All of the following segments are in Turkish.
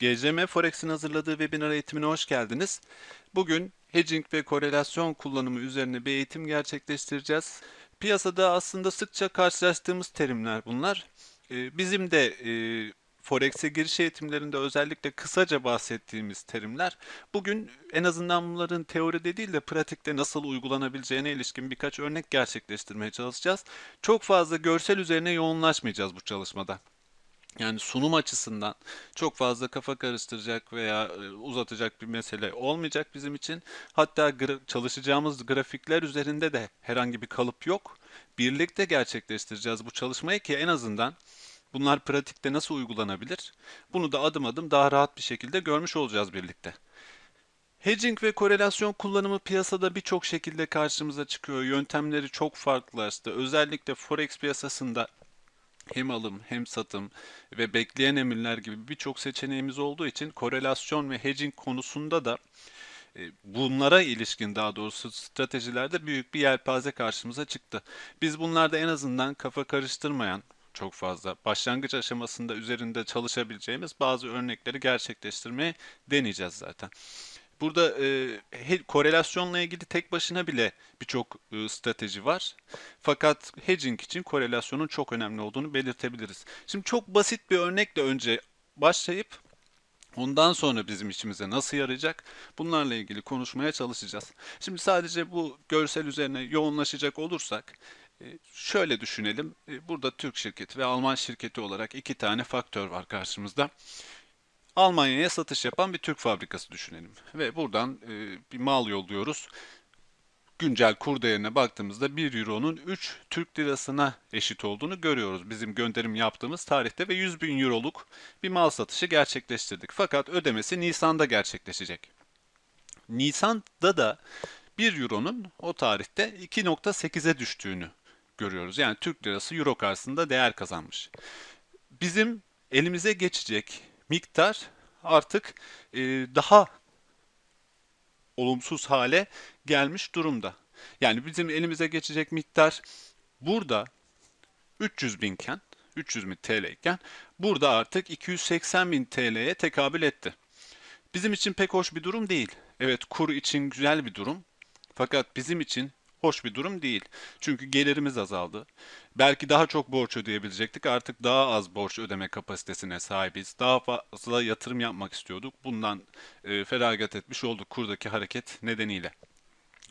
GCM Forex'in hazırladığı webinar eğitimine hoş geldiniz. Bugün hedging ve korelasyon kullanımı üzerine bir eğitim gerçekleştireceğiz. Piyasada aslında sıkça karşılaştığımız terimler bunlar. Ee, Bizim de e, Forex'e giriş eğitimlerinde özellikle kısaca bahsettiğimiz terimler. Bugün en azından bunların teoride değil de pratikte nasıl uygulanabileceğine ilişkin birkaç örnek gerçekleştirmeye çalışacağız. Çok fazla görsel üzerine yoğunlaşmayacağız bu çalışmada. Yani sunum açısından çok fazla kafa karıştıracak veya e, uzatacak bir mesele olmayacak bizim için. Hatta gra- çalışacağımız grafikler üzerinde de herhangi bir kalıp yok. Birlikte gerçekleştireceğiz bu çalışmayı ki en azından bunlar pratikte nasıl uygulanabilir? Bunu da adım adım daha rahat bir şekilde görmüş olacağız birlikte. Hedging ve korelasyon kullanımı piyasada birçok şekilde karşımıza çıkıyor. Yöntemleri çok farklılaştı. Özellikle Forex piyasasında hem alım hem satım ve bekleyen emirler gibi birçok seçeneğimiz olduğu için korelasyon ve hedging konusunda da e, bunlara ilişkin daha doğrusu stratejilerde büyük bir yelpaze karşımıza çıktı. Biz bunlarda en azından kafa karıştırmayan çok fazla başlangıç aşamasında üzerinde çalışabileceğimiz bazı örnekleri gerçekleştirmeye deneyeceğiz zaten. Burada e, korelasyonla ilgili tek başına bile birçok e, strateji var. Fakat hedging için korelasyonun çok önemli olduğunu belirtebiliriz. Şimdi çok basit bir örnekle önce başlayıp ondan sonra bizim işimize nasıl yarayacak bunlarla ilgili konuşmaya çalışacağız. Şimdi sadece bu görsel üzerine yoğunlaşacak olursak şöyle düşünelim. E, Burada Türk şirketi ve Alman şirketi olarak iki tane faktör var karşımızda. Almanya'ya satış yapan bir Türk fabrikası düşünelim. Ve buradan e, bir mal yolluyoruz. Güncel kur değerine baktığımızda 1 euronun 3 Türk lirasına eşit olduğunu görüyoruz. Bizim gönderim yaptığımız tarihte ve 100 bin euroluk bir mal satışı gerçekleştirdik. Fakat ödemesi Nisan'da gerçekleşecek. Nisan'da da 1 euronun o tarihte 2.8'e düştüğünü görüyoruz. Yani Türk lirası euro karşısında değer kazanmış. Bizim elimize geçecek miktar artık e, daha olumsuz hale gelmiş durumda. Yani bizim elimize geçecek miktar burada 300 binken, 300 bin TL iken burada artık 280 bin TL'ye tekabül etti. Bizim için pek hoş bir durum değil. Evet kur için güzel bir durum. Fakat bizim için hoş bir durum değil. Çünkü gelirimiz azaldı. Belki daha çok borç ödeyebilecektik. Artık daha az borç ödeme kapasitesine sahibiz. Daha fazla yatırım yapmak istiyorduk. Bundan e, feragat etmiş olduk kurdaki hareket nedeniyle.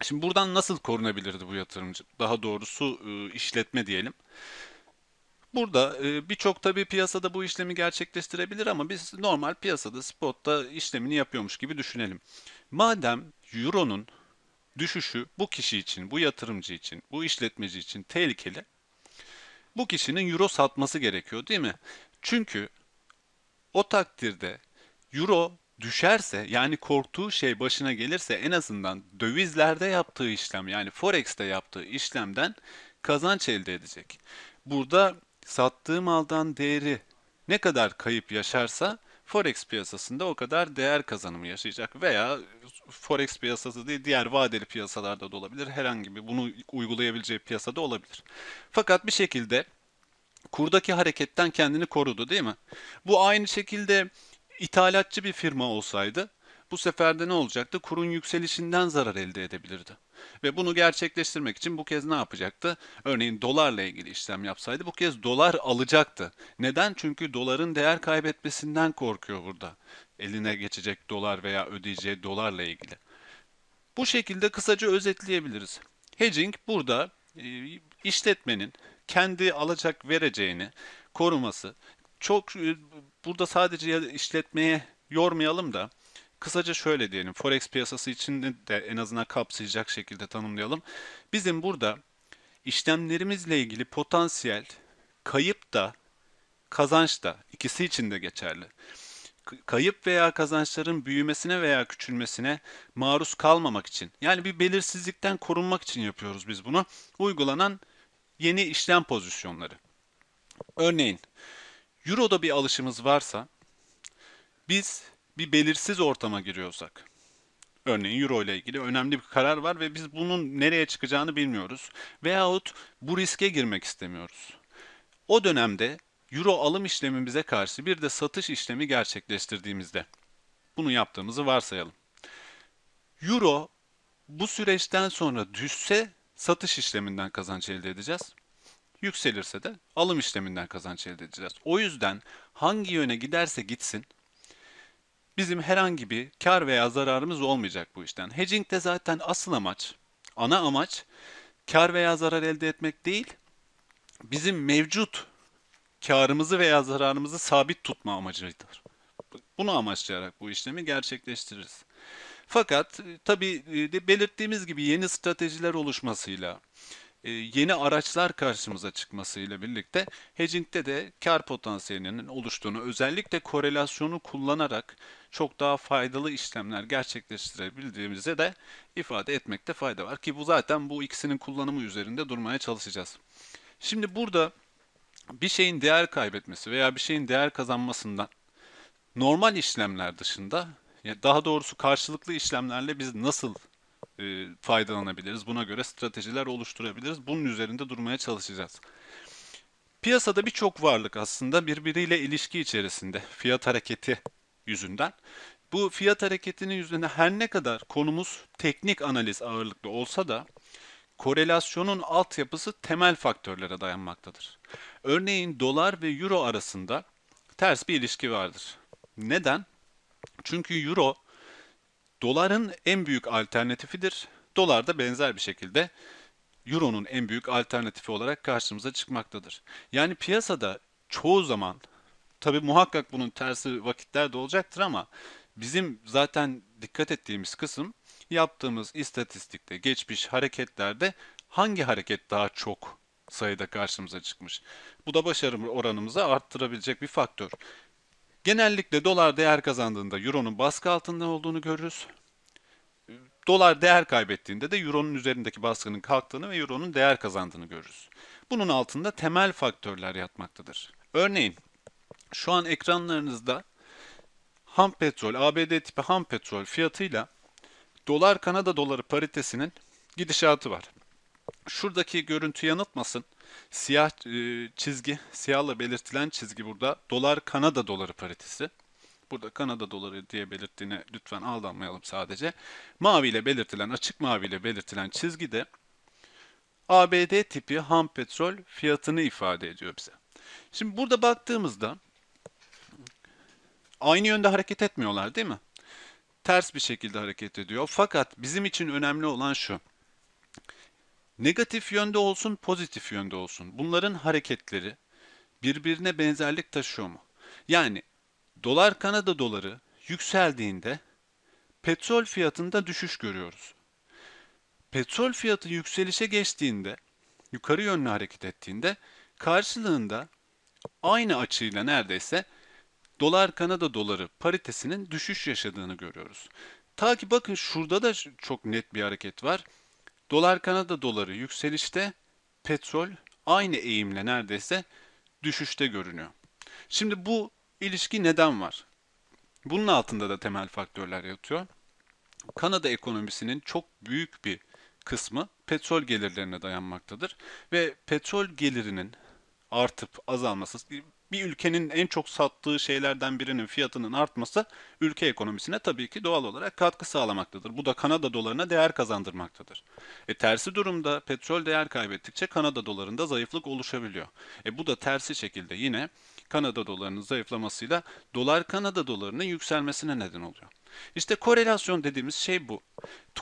Şimdi buradan nasıl korunabilirdi bu yatırımcı? Daha doğrusu e, işletme diyelim. Burada e, birçok tabii piyasada bu işlemi gerçekleştirebilir ama biz normal piyasada spotta işlemini yapıyormuş gibi düşünelim. Madem Euro'nun düşüşü bu kişi için, bu yatırımcı için, bu işletmeci için tehlikeli, bu kişinin Euro satması gerekiyor değil mi? Çünkü o takdirde Euro düşerse yani korktuğu şey başına gelirse en azından dövizlerde yaptığı işlem yani Forex'te yaptığı işlemden kazanç elde edecek. Burada sattığı maldan değeri ne kadar kayıp yaşarsa Forex piyasasında o kadar değer kazanımı yaşayacak veya Forex piyasası değil diğer vadeli piyasalarda da olabilir. Herhangi bir bunu uygulayabileceği piyasada olabilir. Fakat bir şekilde kurdaki hareketten kendini korudu değil mi? Bu aynı şekilde ithalatçı bir firma olsaydı bu sefer de ne olacaktı? Kurun yükselişinden zarar elde edebilirdi. Ve bunu gerçekleştirmek için bu kez ne yapacaktı? Örneğin dolarla ilgili işlem yapsaydı bu kez dolar alacaktı. Neden? Çünkü doların değer kaybetmesinden korkuyor burada. Eline geçecek dolar veya ödeyeceği dolarla ilgili. Bu şekilde kısaca özetleyebiliriz. Hedging burada e, işletmenin kendi alacak vereceğini koruması. Çok e, burada sadece işletmeye yormayalım da kısaca şöyle diyelim. Forex piyasası için de en azından kapsayacak şekilde tanımlayalım. Bizim burada işlemlerimizle ilgili potansiyel kayıp da kazanç da ikisi için de geçerli. Kayıp veya kazançların büyümesine veya küçülmesine maruz kalmamak için yani bir belirsizlikten korunmak için yapıyoruz biz bunu. Uygulanan yeni işlem pozisyonları. Örneğin Euro'da bir alışımız varsa biz bir belirsiz ortama giriyorsak Örneğin Euro ile ilgili önemli bir karar var ve biz bunun nereye çıkacağını bilmiyoruz. Veyahut bu riske girmek istemiyoruz. o dönemde euro alım işlemimize karşı bir de satış işlemi gerçekleştirdiğimizde bunu yaptığımızı varsayalım. Euro bu süreçten sonra düşse satış işleminden kazanç elde edeceğiz. Yükselirse de alım işleminden kazanç elde edeceğiz. O yüzden hangi yöne giderse gitsin bizim herhangi bir kar veya zararımız olmayacak bu işten. Hedging'de zaten asıl amaç, ana amaç kar veya zarar elde etmek değil, bizim mevcut karımızı veya zararımızı sabit tutma amacıdır. Bunu amaçlayarak bu işlemi gerçekleştiririz. Fakat e, tabii e, belirttiğimiz gibi yeni stratejiler oluşmasıyla, e, yeni araçlar karşımıza çıkmasıyla birlikte hedging'de de kar potansiyelinin oluştuğunu, özellikle korelasyonu kullanarak çok daha faydalı işlemler gerçekleştirebildiğimizi de ifade etmekte fayda var ki bu zaten bu ikisinin kullanımı üzerinde durmaya çalışacağız. Şimdi burada bir şeyin değer kaybetmesi veya bir şeyin değer kazanmasından normal işlemler dışında daha doğrusu karşılıklı işlemlerle biz nasıl e, faydalanabiliriz? Buna göre stratejiler oluşturabiliriz. Bunun üzerinde durmaya çalışacağız. Piyasada birçok varlık aslında birbiriyle ilişki içerisinde fiyat hareketi yüzünden. Bu fiyat hareketinin yüzünden her ne kadar konumuz teknik analiz ağırlıklı olsa da korelasyonun altyapısı temel faktörlere dayanmaktadır. Örneğin dolar ve euro arasında ters bir ilişki vardır. Neden? Çünkü euro doların en büyük alternatifidir. Dolar da benzer bir şekilde euronun en büyük alternatifi olarak karşımıza çıkmaktadır. Yani piyasada çoğu zaman tabi muhakkak bunun tersi vakitler de olacaktır ama bizim zaten dikkat ettiğimiz kısım yaptığımız istatistikte, geçmiş hareketlerde hangi hareket daha çok sayıda karşımıza çıkmış. Bu da başarı oranımızı arttırabilecek bir faktör. Genellikle dolar değer kazandığında euronun baskı altında olduğunu görürüz. Dolar değer kaybettiğinde de euronun üzerindeki baskının kalktığını ve euronun değer kazandığını görürüz. Bunun altında temel faktörler yatmaktadır. Örneğin şu an ekranlarınızda ham petrol, ABD tipi ham petrol fiyatıyla dolar Kanada doları paritesinin gidişatı var. Şuradaki görüntü yanıltmasın. Siyah e, çizgi, siyahla belirtilen çizgi burada dolar Kanada doları paritesi. Burada Kanada doları diye belirttiğine lütfen aldanmayalım sadece. Mavi ile belirtilen, açık mavi ile belirtilen çizgi de ABD tipi ham petrol fiyatını ifade ediyor bize. Şimdi burada baktığımızda aynı yönde hareket etmiyorlar değil mi? Ters bir şekilde hareket ediyor. Fakat bizim için önemli olan şu. Negatif yönde olsun, pozitif yönde olsun. Bunların hareketleri birbirine benzerlik taşıyor mu? Yani dolar Kanada doları yükseldiğinde petrol fiyatında düşüş görüyoruz. Petrol fiyatı yükselişe geçtiğinde, yukarı yönlü hareket ettiğinde karşılığında aynı açıyla neredeyse dolar Kanada doları paritesinin düşüş yaşadığını görüyoruz. Ta ki bakın şurada da çok net bir hareket var. Dolar Kanada doları yükselişte, petrol aynı eğimle neredeyse düşüşte görünüyor. Şimdi bu ilişki neden var? Bunun altında da temel faktörler yatıyor. Kanada ekonomisinin çok büyük bir kısmı petrol gelirlerine dayanmaktadır ve petrol gelirinin artıp azalması bir ülkenin en çok sattığı şeylerden birinin fiyatının artması ülke ekonomisine tabii ki doğal olarak katkı sağlamaktadır. Bu da Kanada dolarına değer kazandırmaktadır. E tersi durumda petrol değer kaybettikçe Kanada dolarında zayıflık oluşabiliyor. E bu da tersi şekilde yine Kanada dolarının zayıflamasıyla dolar Kanada dolarının yükselmesine neden oluyor. İşte korelasyon dediğimiz şey bu.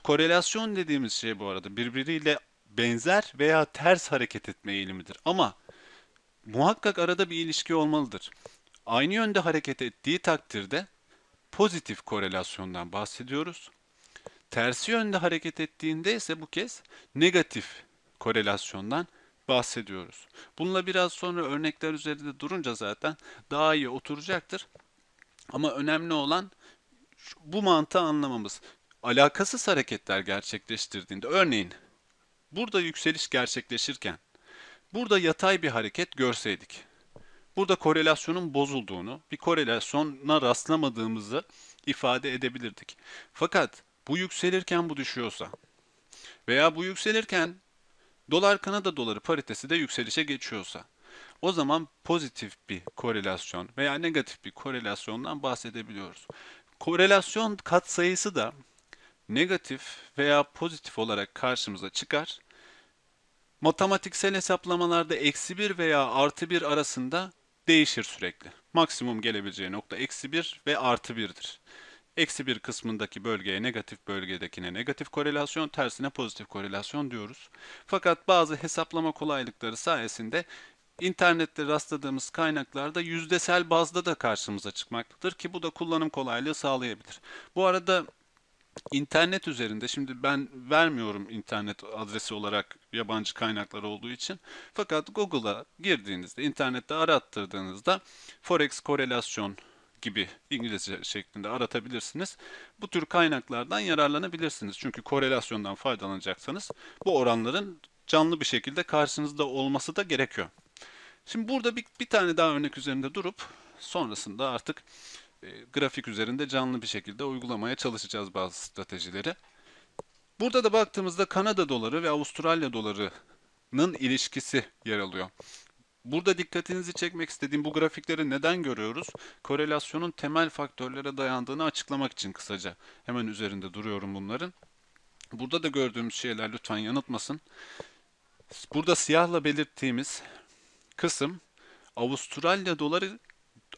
Korelasyon dediğimiz şey bu arada birbiriyle benzer veya ters hareket etme eğilimidir. Ama muhakkak arada bir ilişki olmalıdır. Aynı yönde hareket ettiği takdirde pozitif korelasyondan bahsediyoruz. Tersi yönde hareket ettiğinde ise bu kez negatif korelasyondan bahsediyoruz. Bununla biraz sonra örnekler üzerinde durunca zaten daha iyi oturacaktır. Ama önemli olan bu mantığı anlamamız. Alakasız hareketler gerçekleştirdiğinde örneğin burada yükseliş gerçekleşirken Burada yatay bir hareket görseydik, burada korelasyonun bozulduğunu, bir korelasyona rastlamadığımızı ifade edebilirdik. Fakat bu yükselirken bu düşüyorsa veya bu yükselirken dolar Kanada doları paritesi de yükselişe geçiyorsa o zaman pozitif bir korelasyon veya negatif bir korelasyondan bahsedebiliyoruz. Korelasyon katsayısı da negatif veya pozitif olarak karşımıza çıkar. Matematiksel hesaplamalarda eksi 1 veya artı 1 arasında değişir sürekli. Maksimum gelebileceği nokta eksi 1 ve artı 1'dir. Eksi 1 kısmındaki bölgeye negatif bölgedekine negatif korelasyon, tersine pozitif korelasyon diyoruz. Fakat bazı hesaplama kolaylıkları sayesinde internette rastladığımız kaynaklarda yüzdesel bazda da karşımıza çıkmaktadır ki bu da kullanım kolaylığı sağlayabilir. Bu arada internet üzerinde şimdi ben vermiyorum internet adresi olarak yabancı kaynaklar olduğu için fakat Google'a girdiğinizde internette arattırdığınızda forex korelasyon gibi İngilizce şeklinde aratabilirsiniz. Bu tür kaynaklardan yararlanabilirsiniz. Çünkü korelasyondan faydalanacaksanız bu oranların canlı bir şekilde karşınızda olması da gerekiyor. Şimdi burada bir, bir tane daha örnek üzerinde durup sonrasında artık e, grafik üzerinde canlı bir şekilde uygulamaya çalışacağız bazı stratejileri. Burada da baktığımızda Kanada doları ve Avustralya dolarının ilişkisi yer alıyor. Burada dikkatinizi çekmek istediğim bu grafikleri neden görüyoruz? Korelasyonun temel faktörlere dayandığını açıklamak için kısaca. Hemen üzerinde duruyorum bunların. Burada da gördüğümüz şeyler lütfen yanıltmasın. Burada siyahla belirttiğimiz kısım Avustralya doları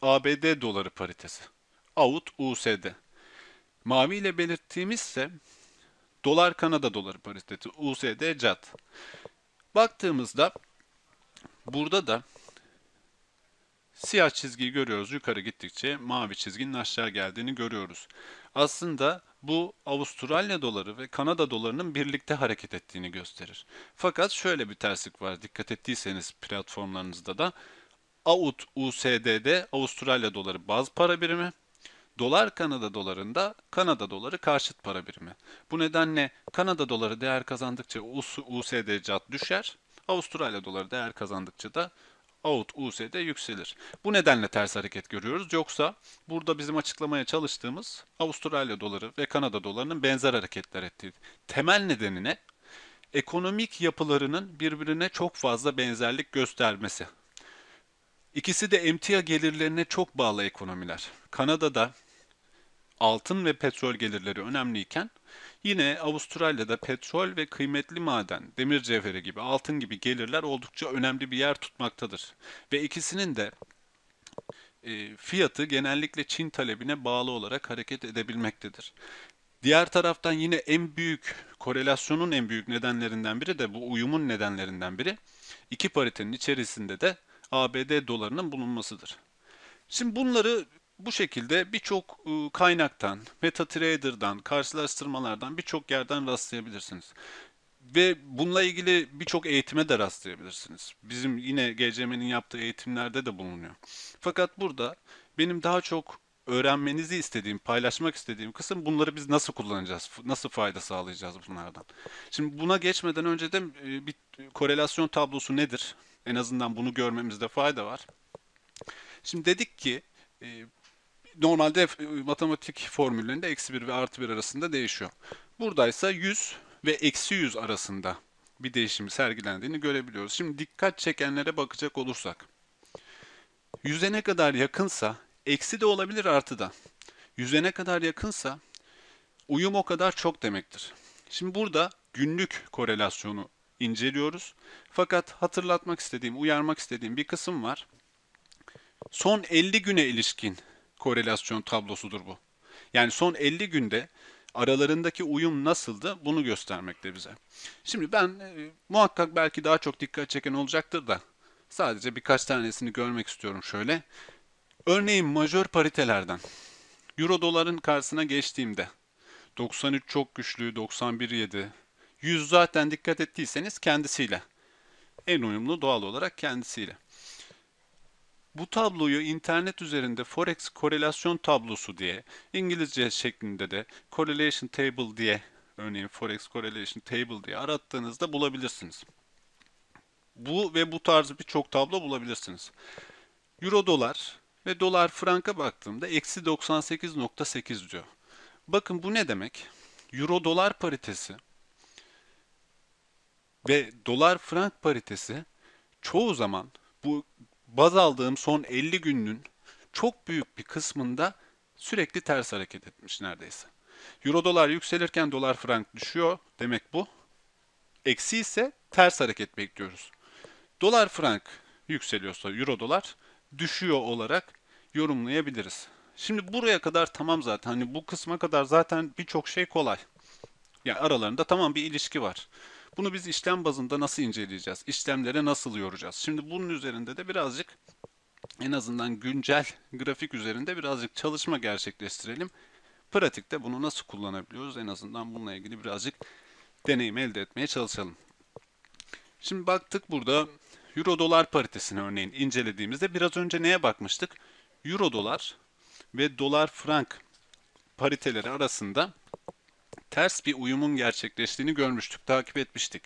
ABD doları paritesi. AUD USD. Mavi ile belirttiğimiz ise dolar Kanada doları paritesi USD CAD. Baktığımızda burada da siyah çizgiyi görüyoruz. Yukarı gittikçe mavi çizginin aşağı geldiğini görüyoruz. Aslında bu Avustralya doları ve Kanada dolarının birlikte hareket ettiğini gösterir. Fakat şöyle bir terslik var. Dikkat ettiyseniz platformlarınızda da AUD USD'de Avustralya doları baz para birimi, dolar Kanada dolarında Kanada doları karşıt para birimi. Bu nedenle Kanada doları değer kazandıkça USD CAD düşer, Avustralya doları değer kazandıkça da AUD USD yükselir. Bu nedenle ters hareket görüyoruz. Yoksa burada bizim açıklamaya çalıştığımız Avustralya doları ve Kanada dolarının benzer hareketler ettiği. Temel nedenine ekonomik yapılarının birbirine çok fazla benzerlik göstermesi. İkisi de emtia gelirlerine çok bağlı ekonomiler. Kanada'da altın ve petrol gelirleri önemliyken yine Avustralya'da petrol ve kıymetli maden, demir cevheri gibi, altın gibi gelirler oldukça önemli bir yer tutmaktadır. Ve ikisinin de e, fiyatı genellikle Çin talebine bağlı olarak hareket edebilmektedir. Diğer taraftan yine en büyük korelasyonun en büyük nedenlerinden biri de bu uyumun nedenlerinden biri iki paritenin içerisinde de ABD dolarının bulunmasıdır. Şimdi bunları bu şekilde birçok ıı, kaynaktan, MetaTrader'dan, karşılaştırmalardan birçok yerden rastlayabilirsiniz. Ve bununla ilgili birçok eğitime de rastlayabilirsiniz. Bizim yine GCM'nin yaptığı eğitimlerde de bulunuyor. Fakat burada benim daha çok öğrenmenizi istediğim, paylaşmak istediğim kısım bunları biz nasıl kullanacağız, nasıl fayda sağlayacağız bunlardan. Şimdi buna geçmeden önce de ıı, bir korelasyon tablosu nedir? En azından bunu görmemizde fayda var. Şimdi dedik ki e, normalde e, matematik formüllerinde eksi 1 ve artı 1 arasında değişiyor. Buradaysa 100 ve eksi 100 arasında bir değişim sergilendiğini görebiliyoruz. Şimdi dikkat çekenlere bakacak olursak. 100'e ne kadar yakınsa eksi de olabilir artı da. 100'e ne kadar yakınsa uyum o kadar çok demektir. Şimdi burada günlük korelasyonu inceliyoruz. Fakat hatırlatmak istediğim, uyarmak istediğim bir kısım var. Son 50 güne ilişkin korelasyon tablosudur bu. Yani son 50 günde aralarındaki uyum nasıldı bunu göstermekte bize. Şimdi ben e, muhakkak belki daha çok dikkat çeken olacaktır da sadece birkaç tanesini görmek istiyorum şöyle. Örneğin majör paritelerden Euro doların karşısına geçtiğimde 93 çok güçlü, 91.7, 100 zaten dikkat ettiyseniz kendisiyle. En uyumlu doğal olarak kendisiyle. Bu tabloyu internet üzerinde Forex korelasyon tablosu diye, İngilizce şeklinde de correlation table diye, örneğin Forex correlation table diye arattığınızda bulabilirsiniz. Bu ve bu tarz birçok tablo bulabilirsiniz. Euro dolar ve dolar franka baktığımda eksi 98.8 diyor. Bakın bu ne demek? Euro dolar paritesi ve dolar frank paritesi çoğu zaman bu baz aldığım son 50 günün çok büyük bir kısmında sürekli ters hareket etmiş neredeyse. Euro dolar yükselirken dolar frank düşüyor demek bu. Eksi ise ters hareket bekliyoruz. Dolar frank yükseliyorsa euro dolar düşüyor olarak yorumlayabiliriz. Şimdi buraya kadar tamam zaten. Hani bu kısma kadar zaten birçok şey kolay. Yani aralarında tamam bir ilişki var. Bunu biz işlem bazında nasıl inceleyeceğiz? İşlemlere nasıl yoracağız? Şimdi bunun üzerinde de birazcık en azından güncel grafik üzerinde birazcık çalışma gerçekleştirelim. Pratikte bunu nasıl kullanabiliyoruz? En azından bununla ilgili birazcık deneyim elde etmeye çalışalım. Şimdi baktık burada Euro dolar paritesini örneğin incelediğimizde biraz önce neye bakmıştık? Euro dolar ve dolar frank pariteleri arasında ters bir uyumun gerçekleştiğini görmüştük, takip etmiştik.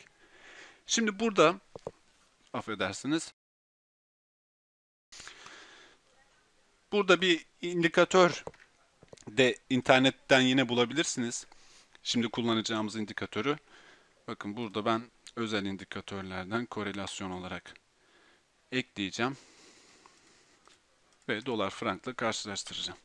Şimdi burada affedersiniz burada bir indikatör de internetten yine bulabilirsiniz. Şimdi kullanacağımız indikatörü. Bakın burada ben özel indikatörlerden korelasyon olarak ekleyeceğim. Ve dolar frankla karşılaştıracağım.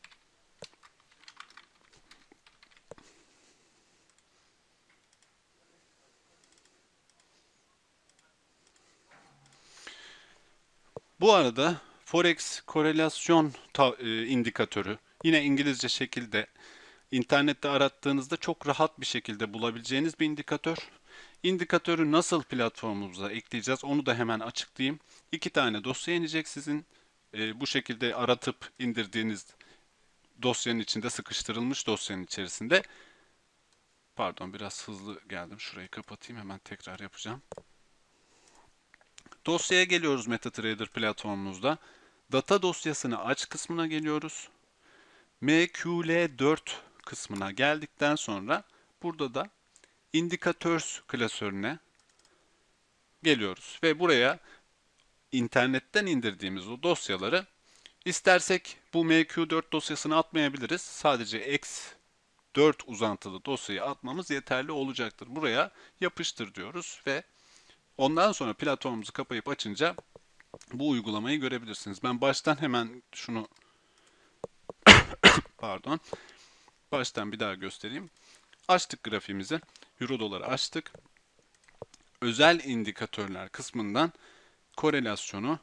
Bu arada Forex korelasyon e, indikatörü yine İngilizce şekilde internette arattığınızda çok rahat bir şekilde bulabileceğiniz bir indikatör. İndikatörü nasıl platformumuza ekleyeceğiz onu da hemen açıklayayım. İki tane dosya inecek sizin. E, bu şekilde aratıp indirdiğiniz dosyanın içinde sıkıştırılmış dosyanın içerisinde. Pardon biraz hızlı geldim. Şurayı kapatayım hemen tekrar yapacağım. Dosyaya geliyoruz MetaTrader platformumuzda. Data dosyasını aç kısmına geliyoruz. MQL4 kısmına geldikten sonra burada da Indicators klasörüne geliyoruz ve buraya internetten indirdiğimiz o dosyaları istersek bu MQ4 dosyasını atmayabiliriz. Sadece X4 uzantılı dosyayı atmamız yeterli olacaktır. Buraya yapıştır diyoruz ve ondan sonra platformumuzu kapayıp açınca bu uygulamayı görebilirsiniz. Ben baştan hemen şunu pardon baştan bir daha göstereyim. Açtık grafiğimizi. Euro doları açtık. Özel indikatörler kısmından korelasyonu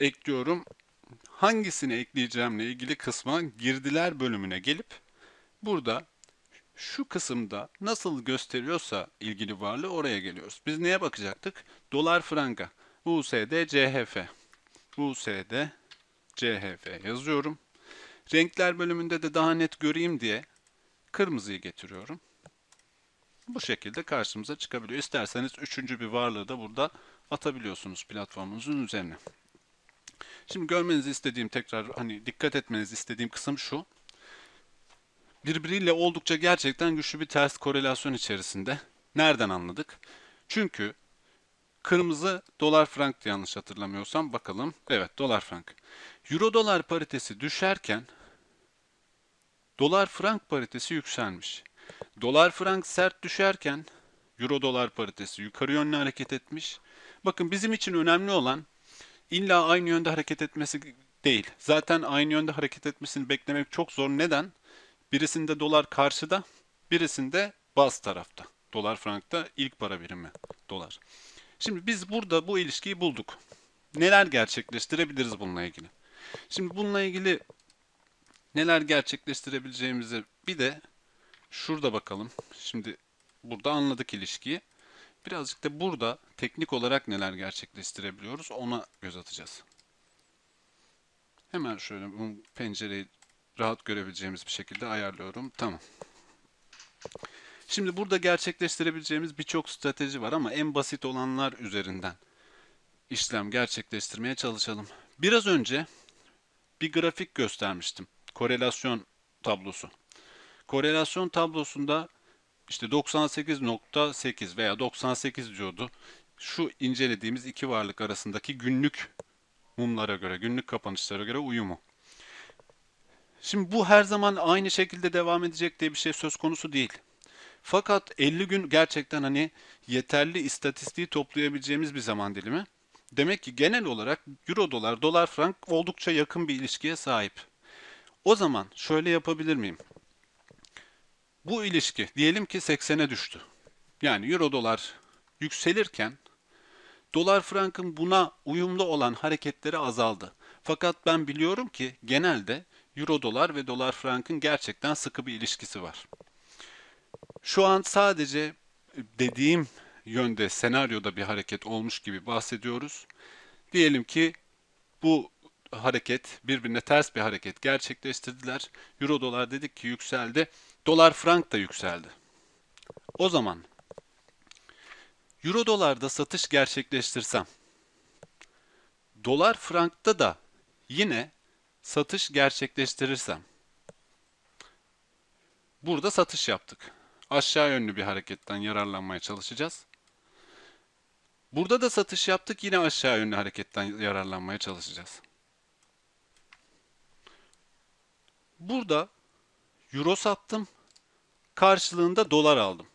ekliyorum. Hangisini ekleyeceğimle ilgili kısma girdiler bölümüne gelip burada şu kısımda nasıl gösteriyorsa ilgili varlığı oraya geliyoruz. Biz neye bakacaktık? Dolar franga. USD CHF. USD CHF yazıyorum. Renkler bölümünde de daha net göreyim diye kırmızıyı getiriyorum. Bu şekilde karşımıza çıkabiliyor. İsterseniz üçüncü bir varlığı da burada atabiliyorsunuz platformunuzun üzerine. Şimdi görmenizi istediğim tekrar hani dikkat etmenizi istediğim kısım şu. Birbiriyle oldukça gerçekten güçlü bir ters korelasyon içerisinde. Nereden anladık? Çünkü kırmızı dolar frank yanlış hatırlamıyorsam bakalım. Evet dolar frank. Euro dolar paritesi düşerken dolar frank paritesi yükselmiş. Dolar frank sert düşerken euro dolar paritesi yukarı yönlü hareket etmiş. Bakın bizim için önemli olan illa aynı yönde hareket etmesi değil. Zaten aynı yönde hareket etmesini beklemek çok zor. Neden? Birisinde dolar karşıda, birisinde baz tarafta. Dolar frankta ilk para birimi dolar. Şimdi biz burada bu ilişkiyi bulduk. Neler gerçekleştirebiliriz bununla ilgili? Şimdi bununla ilgili neler gerçekleştirebileceğimizi bir de Şurada bakalım. Şimdi burada anladık ilişkiyi. Birazcık da burada teknik olarak neler gerçekleştirebiliyoruz ona göz atacağız. Hemen şöyle bu pencereyi rahat görebileceğimiz bir şekilde ayarlıyorum. Tamam. Şimdi burada gerçekleştirebileceğimiz birçok strateji var ama en basit olanlar üzerinden işlem gerçekleştirmeye çalışalım. Biraz önce bir grafik göstermiştim. Korelasyon tablosu. Korelasyon tablosunda işte 98.8 veya 98 diyordu. Şu incelediğimiz iki varlık arasındaki günlük mumlara göre, günlük kapanışlara göre uyumu. Şimdi bu her zaman aynı şekilde devam edecek diye bir şey söz konusu değil. Fakat 50 gün gerçekten hani yeterli istatistiği toplayabileceğimiz bir zaman dilimi. Demek ki genel olarak euro dolar, dolar frank oldukça yakın bir ilişkiye sahip. O zaman şöyle yapabilir miyim? Bu ilişki diyelim ki 80'e düştü. Yani euro dolar yükselirken dolar frankın buna uyumlu olan hareketleri azaldı. Fakat ben biliyorum ki genelde euro dolar ve dolar frankın gerçekten sıkı bir ilişkisi var. Şu an sadece dediğim yönde senaryoda bir hareket olmuş gibi bahsediyoruz. Diyelim ki bu hareket birbirine ters bir hareket gerçekleştirdiler. Euro dolar dedik ki yükseldi. Dolar frank da yükseldi. O zaman Euro dolarda satış gerçekleştirsem dolar frankta da yine satış gerçekleştirirsem burada satış yaptık. Aşağı yönlü bir hareketten yararlanmaya çalışacağız. Burada da satış yaptık yine aşağı yönlü hareketten yararlanmaya çalışacağız. Burada euro sattım. Karşılığında dolar aldım.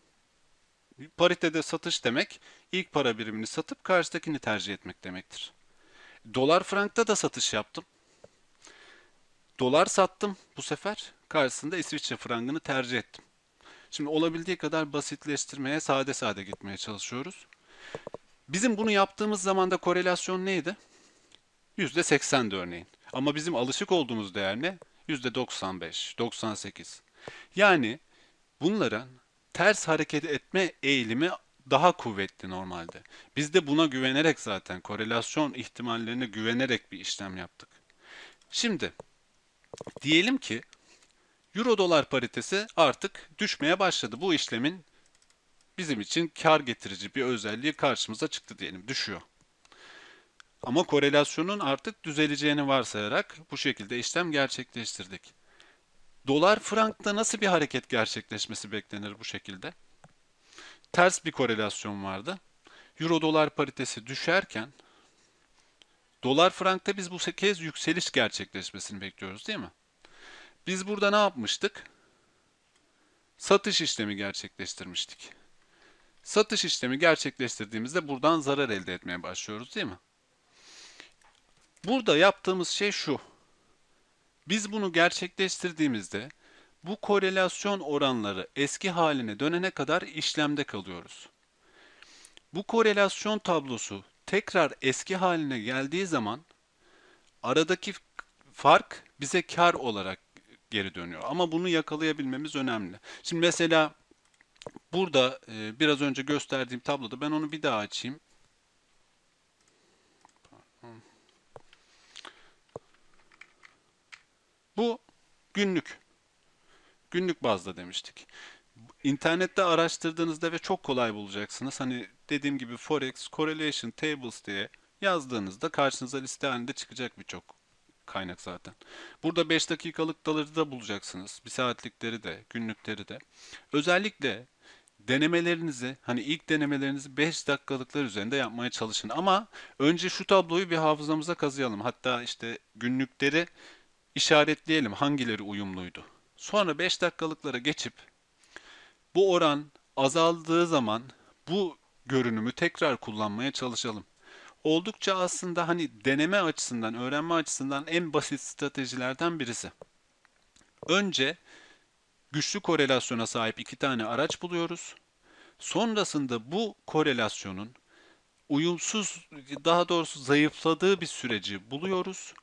Paritede satış demek ilk para birimini satıp karşıdakini tercih etmek demektir. Dolar frankta da satış yaptım. Dolar sattım bu sefer. Karşısında İsviçre frangını tercih ettim. Şimdi olabildiği kadar basitleştirmeye, sade sade gitmeye çalışıyoruz. Bizim bunu yaptığımız zaman da korelasyon neydi? %80'di örneğin. Ama bizim alışık olduğumuz değer ne? %95, 98. Yani bunların ters hareket etme eğilimi daha kuvvetli normalde. Biz de buna güvenerek zaten korelasyon ihtimallerine güvenerek bir işlem yaptık. Şimdi diyelim ki Euro dolar paritesi artık düşmeye başladı. Bu işlemin bizim için kar getirici bir özelliği karşımıza çıktı diyelim. Düşüyor. Ama korelasyonun artık düzeleceğini varsayarak bu şekilde işlem gerçekleştirdik. Dolar frankta nasıl bir hareket gerçekleşmesi beklenir bu şekilde? Ters bir korelasyon vardı. Euro dolar paritesi düşerken dolar frankta biz bu kez yükseliş gerçekleşmesini bekliyoruz değil mi? Biz burada ne yapmıştık? Satış işlemi gerçekleştirmiştik. Satış işlemi gerçekleştirdiğimizde buradan zarar elde etmeye başlıyoruz değil mi? Burada yaptığımız şey şu. Biz bunu gerçekleştirdiğimizde bu korelasyon oranları eski haline dönene kadar işlemde kalıyoruz. Bu korelasyon tablosu tekrar eski haline geldiği zaman aradaki fark bize kar olarak geri dönüyor. Ama bunu yakalayabilmemiz önemli. Şimdi mesela burada e, biraz önce gösterdiğim tabloda ben onu bir daha açayım. Bu günlük. Günlük bazda demiştik. İnternette araştırdığınızda ve çok kolay bulacaksınız. Hani dediğim gibi Forex Correlation Tables diye yazdığınızda karşınıza liste halinde çıkacak birçok kaynak zaten. Burada 5 dakikalık daları da bulacaksınız. Bir saatlikleri de, günlükleri de. Özellikle denemelerinizi, hani ilk denemelerinizi 5 dakikalıklar üzerinde yapmaya çalışın. Ama önce şu tabloyu bir hafızamıza kazıyalım. Hatta işte günlükleri işaretleyelim hangileri uyumluydu. Sonra 5 dakikalıklara geçip bu oran azaldığı zaman bu görünümü tekrar kullanmaya çalışalım. Oldukça aslında hani deneme açısından, öğrenme açısından en basit stratejilerden birisi. Önce güçlü korelasyona sahip iki tane araç buluyoruz. Sonrasında bu korelasyonun uyumsuz, daha doğrusu zayıfladığı bir süreci buluyoruz.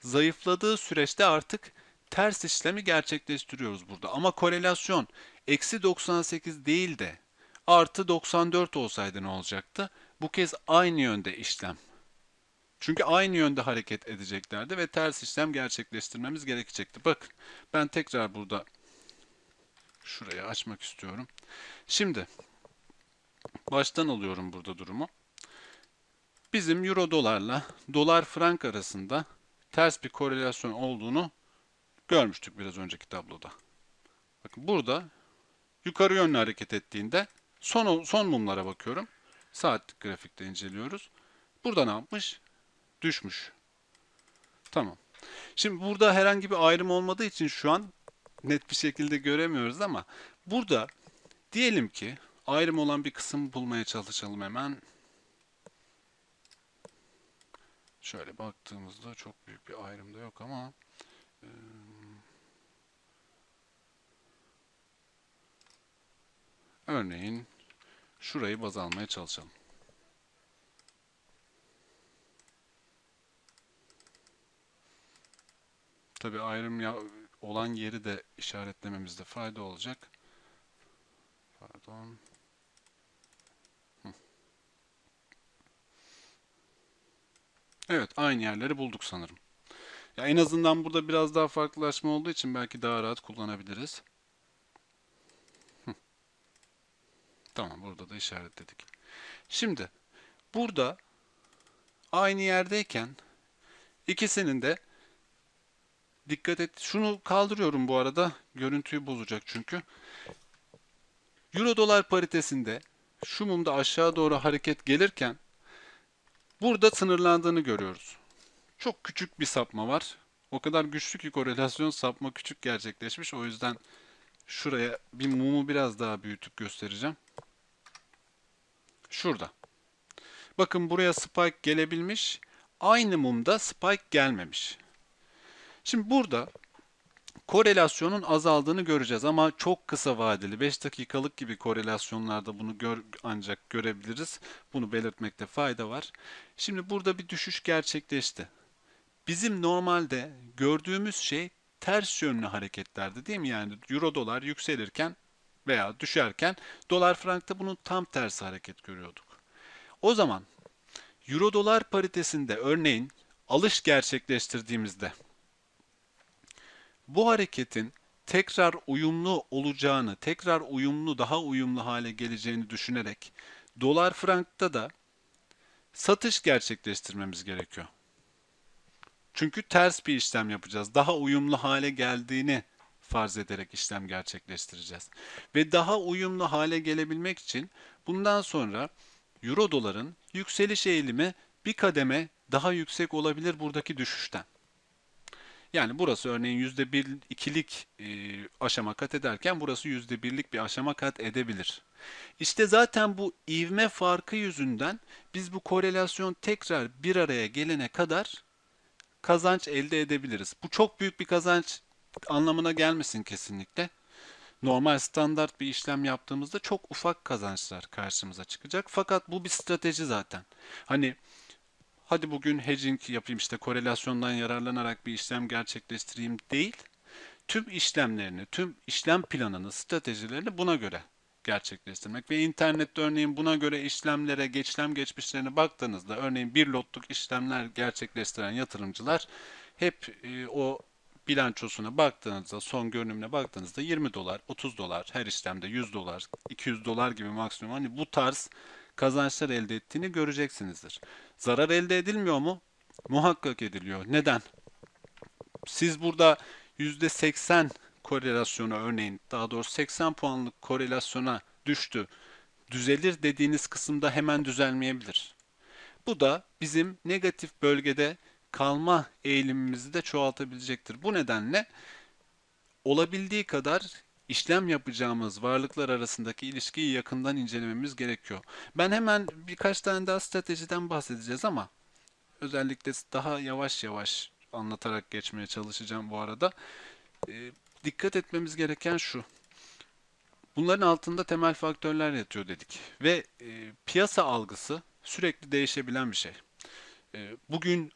Zayıfladığı süreçte artık ters işlemi gerçekleştiriyoruz burada. Ama korelasyon eksi 98 değil de artı 94 olsaydı ne olacaktı? Bu kez aynı yönde işlem. Çünkü aynı yönde hareket edeceklerdi ve ters işlem gerçekleştirmemiz gerekecekti. Bakın ben tekrar burada şurayı açmak istiyorum. Şimdi baştan alıyorum burada durumu. Bizim euro dolarla dolar frank arasında ters bir korelasyon olduğunu görmüştük biraz önceki tabloda. Bakın burada yukarı yönlü hareket ettiğinde son, son mumlara bakıyorum. Saatlik grafikte inceliyoruz. Burada ne yapmış? Düşmüş. Tamam. Şimdi burada herhangi bir ayrım olmadığı için şu an net bir şekilde göremiyoruz ama burada diyelim ki ayrım olan bir kısım bulmaya çalışalım hemen. Şöyle baktığımızda çok büyük bir ayrım da yok ama e, örneğin şurayı baz almaya çalışalım. Tabi ayrım ya olan yeri de işaretlememizde fayda olacak. Pardon. Evet, aynı yerleri bulduk sanırım. Ya en azından burada biraz daha farklılaşma olduğu için belki daha rahat kullanabiliriz. Tamam, burada da işaretledik. Şimdi burada aynı yerdeyken ikisinin de dikkat et. Şunu kaldırıyorum bu arada. Görüntüyü bozacak çünkü. Euro dolar paritesinde şu mumda aşağı doğru hareket gelirken burada sınırlandığını görüyoruz. Çok küçük bir sapma var. O kadar güçlü ki korelasyon sapma küçük gerçekleşmiş. O yüzden şuraya bir mumu biraz daha büyütüp göstereceğim. Şurada. Bakın buraya spike gelebilmiş. Aynı mumda spike gelmemiş. Şimdi burada korelasyonun azaldığını göreceğiz ama çok kısa vadeli 5 dakikalık gibi korelasyonlarda bunu gör, ancak görebiliriz. Bunu belirtmekte fayda var. Şimdi burada bir düşüş gerçekleşti. Bizim normalde gördüğümüz şey ters yönlü hareketlerdi değil mi? Yani euro dolar yükselirken veya düşerken dolar frankta bunun tam tersi hareket görüyorduk. O zaman euro dolar paritesinde örneğin alış gerçekleştirdiğimizde bu hareketin tekrar uyumlu olacağını, tekrar uyumlu, daha uyumlu hale geleceğini düşünerek dolar frankta da satış gerçekleştirmemiz gerekiyor. Çünkü ters bir işlem yapacağız. Daha uyumlu hale geldiğini farz ederek işlem gerçekleştireceğiz. Ve daha uyumlu hale gelebilmek için bundan sonra euro doların yükseliş eğilimi bir kademe daha yüksek olabilir buradaki düşüşten. Yani burası örneğin yüzde ikilik e, aşama kat ederken burası yüzde birlik bir aşama kat edebilir. İşte zaten bu ivme farkı yüzünden biz bu korelasyon tekrar bir araya gelene kadar kazanç elde edebiliriz. Bu çok büyük bir kazanç anlamına gelmesin kesinlikle. Normal standart bir işlem yaptığımızda çok ufak kazançlar karşımıza çıkacak. Fakat bu bir strateji zaten. Hani hadi bugün hedging yapayım işte korelasyondan yararlanarak bir işlem gerçekleştireyim değil. Tüm işlemlerini, tüm işlem planını, stratejilerini buna göre gerçekleştirmek ve internette örneğin buna göre işlemlere, geçlem geçmişlerine baktığınızda örneğin bir lotluk işlemler gerçekleştiren yatırımcılar hep e, o bilançosuna baktığınızda, son görünümüne baktığınızda 20 dolar, 30 dolar, her işlemde 100 dolar, 200 dolar gibi maksimum hani bu tarz kazançlar elde ettiğini göreceksinizdir. Zarar elde edilmiyor mu? Muhakkak ediliyor. Neden? Siz burada %80 korelasyonu örneğin daha doğrusu 80 puanlık korelasyona düştü. Düzelir dediğiniz kısımda hemen düzelmeyebilir. Bu da bizim negatif bölgede kalma eğilimimizi de çoğaltabilecektir. Bu nedenle olabildiği kadar işlem yapacağımız varlıklar arasındaki ilişkiyi yakından incelememiz gerekiyor. Ben hemen birkaç tane daha stratejiden bahsedeceğiz ama özellikle daha yavaş yavaş anlatarak geçmeye çalışacağım bu arada. Dikkat etmemiz gereken şu. Bunların altında temel faktörler yatıyor dedik ve e, piyasa algısı sürekli değişebilen bir şey. E, bugün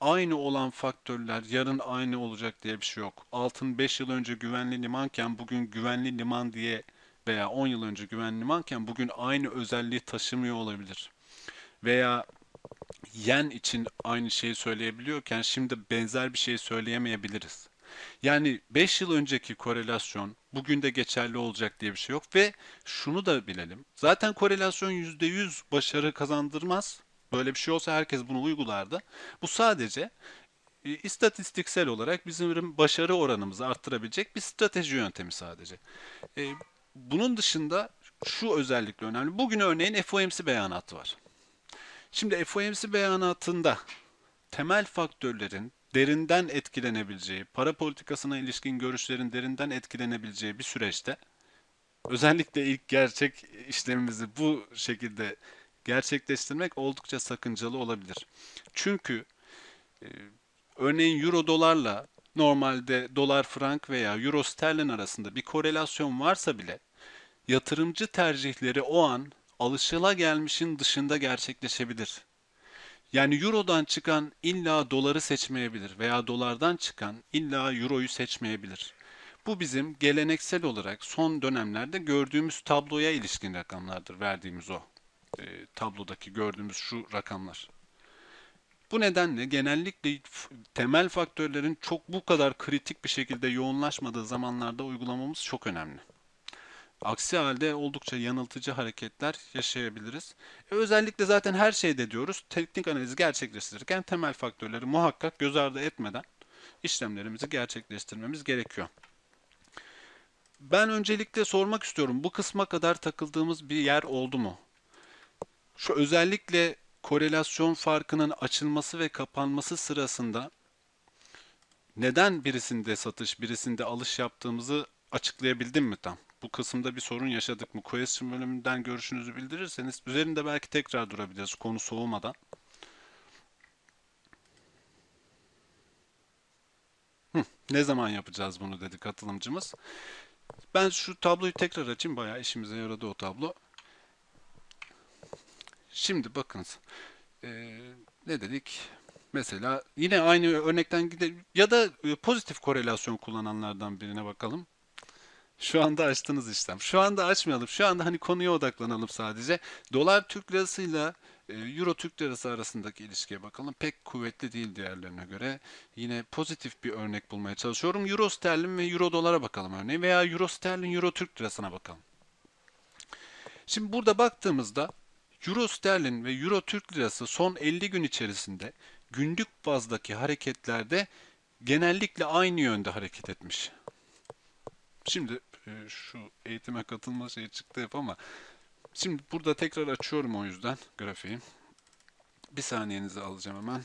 aynı olan faktörler yarın aynı olacak diye bir şey yok. Altın 5 yıl önce güvenli limanken bugün güvenli liman diye veya 10 yıl önce güvenli limanken bugün aynı özelliği taşımıyor olabilir. Veya yen için aynı şeyi söyleyebiliyorken şimdi benzer bir şey söyleyemeyebiliriz. Yani 5 yıl önceki korelasyon bugün de geçerli olacak diye bir şey yok ve şunu da bilelim. Zaten korelasyon %100 başarı kazandırmaz. Böyle bir şey olsa herkes bunu uygulardı. Bu sadece e, istatistiksel olarak bizim başarı oranımızı arttırabilecek bir strateji yöntemi sadece. E, bunun dışında şu özellikle önemli. Bugün örneğin FOMC beyanatı var. Şimdi FOMC beyanatında temel faktörlerin derinden etkilenebileceği, para politikasına ilişkin görüşlerin derinden etkilenebileceği bir süreçte özellikle ilk gerçek işlemimizi bu şekilde gerçekleştirmek oldukça sakıncalı olabilir. Çünkü e, örneğin euro dolarla normalde dolar frank veya euro sterlin arasında bir korelasyon varsa bile yatırımcı tercihleri o an alışılagelmişin dışında gerçekleşebilir. Yani Euro'dan çıkan illa doları seçmeyebilir veya dolardan çıkan illa Euro'yu seçmeyebilir. Bu bizim geleneksel olarak son dönemlerde gördüğümüz tabloya ilişkin rakamlardır verdiğimiz o e, tablodaki gördüğümüz şu rakamlar. Bu nedenle genellikle temel faktörlerin çok bu kadar kritik bir şekilde yoğunlaşmadığı zamanlarda uygulamamız çok önemli. Aksi halde oldukça yanıltıcı hareketler yaşayabiliriz. E, özellikle zaten her şeyde diyoruz teknik analizi gerçekleştirirken temel faktörleri muhakkak göz ardı etmeden işlemlerimizi gerçekleştirmemiz gerekiyor. Ben öncelikle sormak istiyorum bu kısma kadar takıldığımız bir yer oldu mu? Şu özellikle korelasyon farkının açılması ve kapanması sırasında neden birisinde satış, birisinde alış yaptığımızı açıklayabildim mi tam? Bu kısımda bir sorun yaşadık mı? Question bölümünden görüşünüzü bildirirseniz üzerinde belki tekrar durabiliriz konu soğumadan. Hı, ne zaman yapacağız bunu dedi katılımcımız. Ben şu tabloyu tekrar açayım. Bayağı işimize yaradı o tablo. Şimdi bakınız. Ee, ne dedik? Mesela yine aynı örnekten gidelim. Ya da e, pozitif korelasyon kullananlardan birine bakalım. Şu anda açtınız işlem. Şu anda açmayalım. Şu anda hani konuya odaklanalım sadece. Dolar Türk lirasıyla e, Euro Türk lirası arasındaki ilişkiye bakalım. Pek kuvvetli değil diğerlerine göre. Yine pozitif bir örnek bulmaya çalışıyorum. Euro sterlin ve Euro dolara bakalım örneğin veya Euro sterlin Euro Türk lirasına bakalım. Şimdi burada baktığımızda Euro sterlin ve Euro Türk lirası son 50 gün içerisinde günlük bazdaki hareketlerde genellikle aynı yönde hareket etmiş. Şimdi e, şu eğitime katılma şeyi çıktı hep ama şimdi burada tekrar açıyorum o yüzden grafiği. Bir saniyenizi alacağım hemen.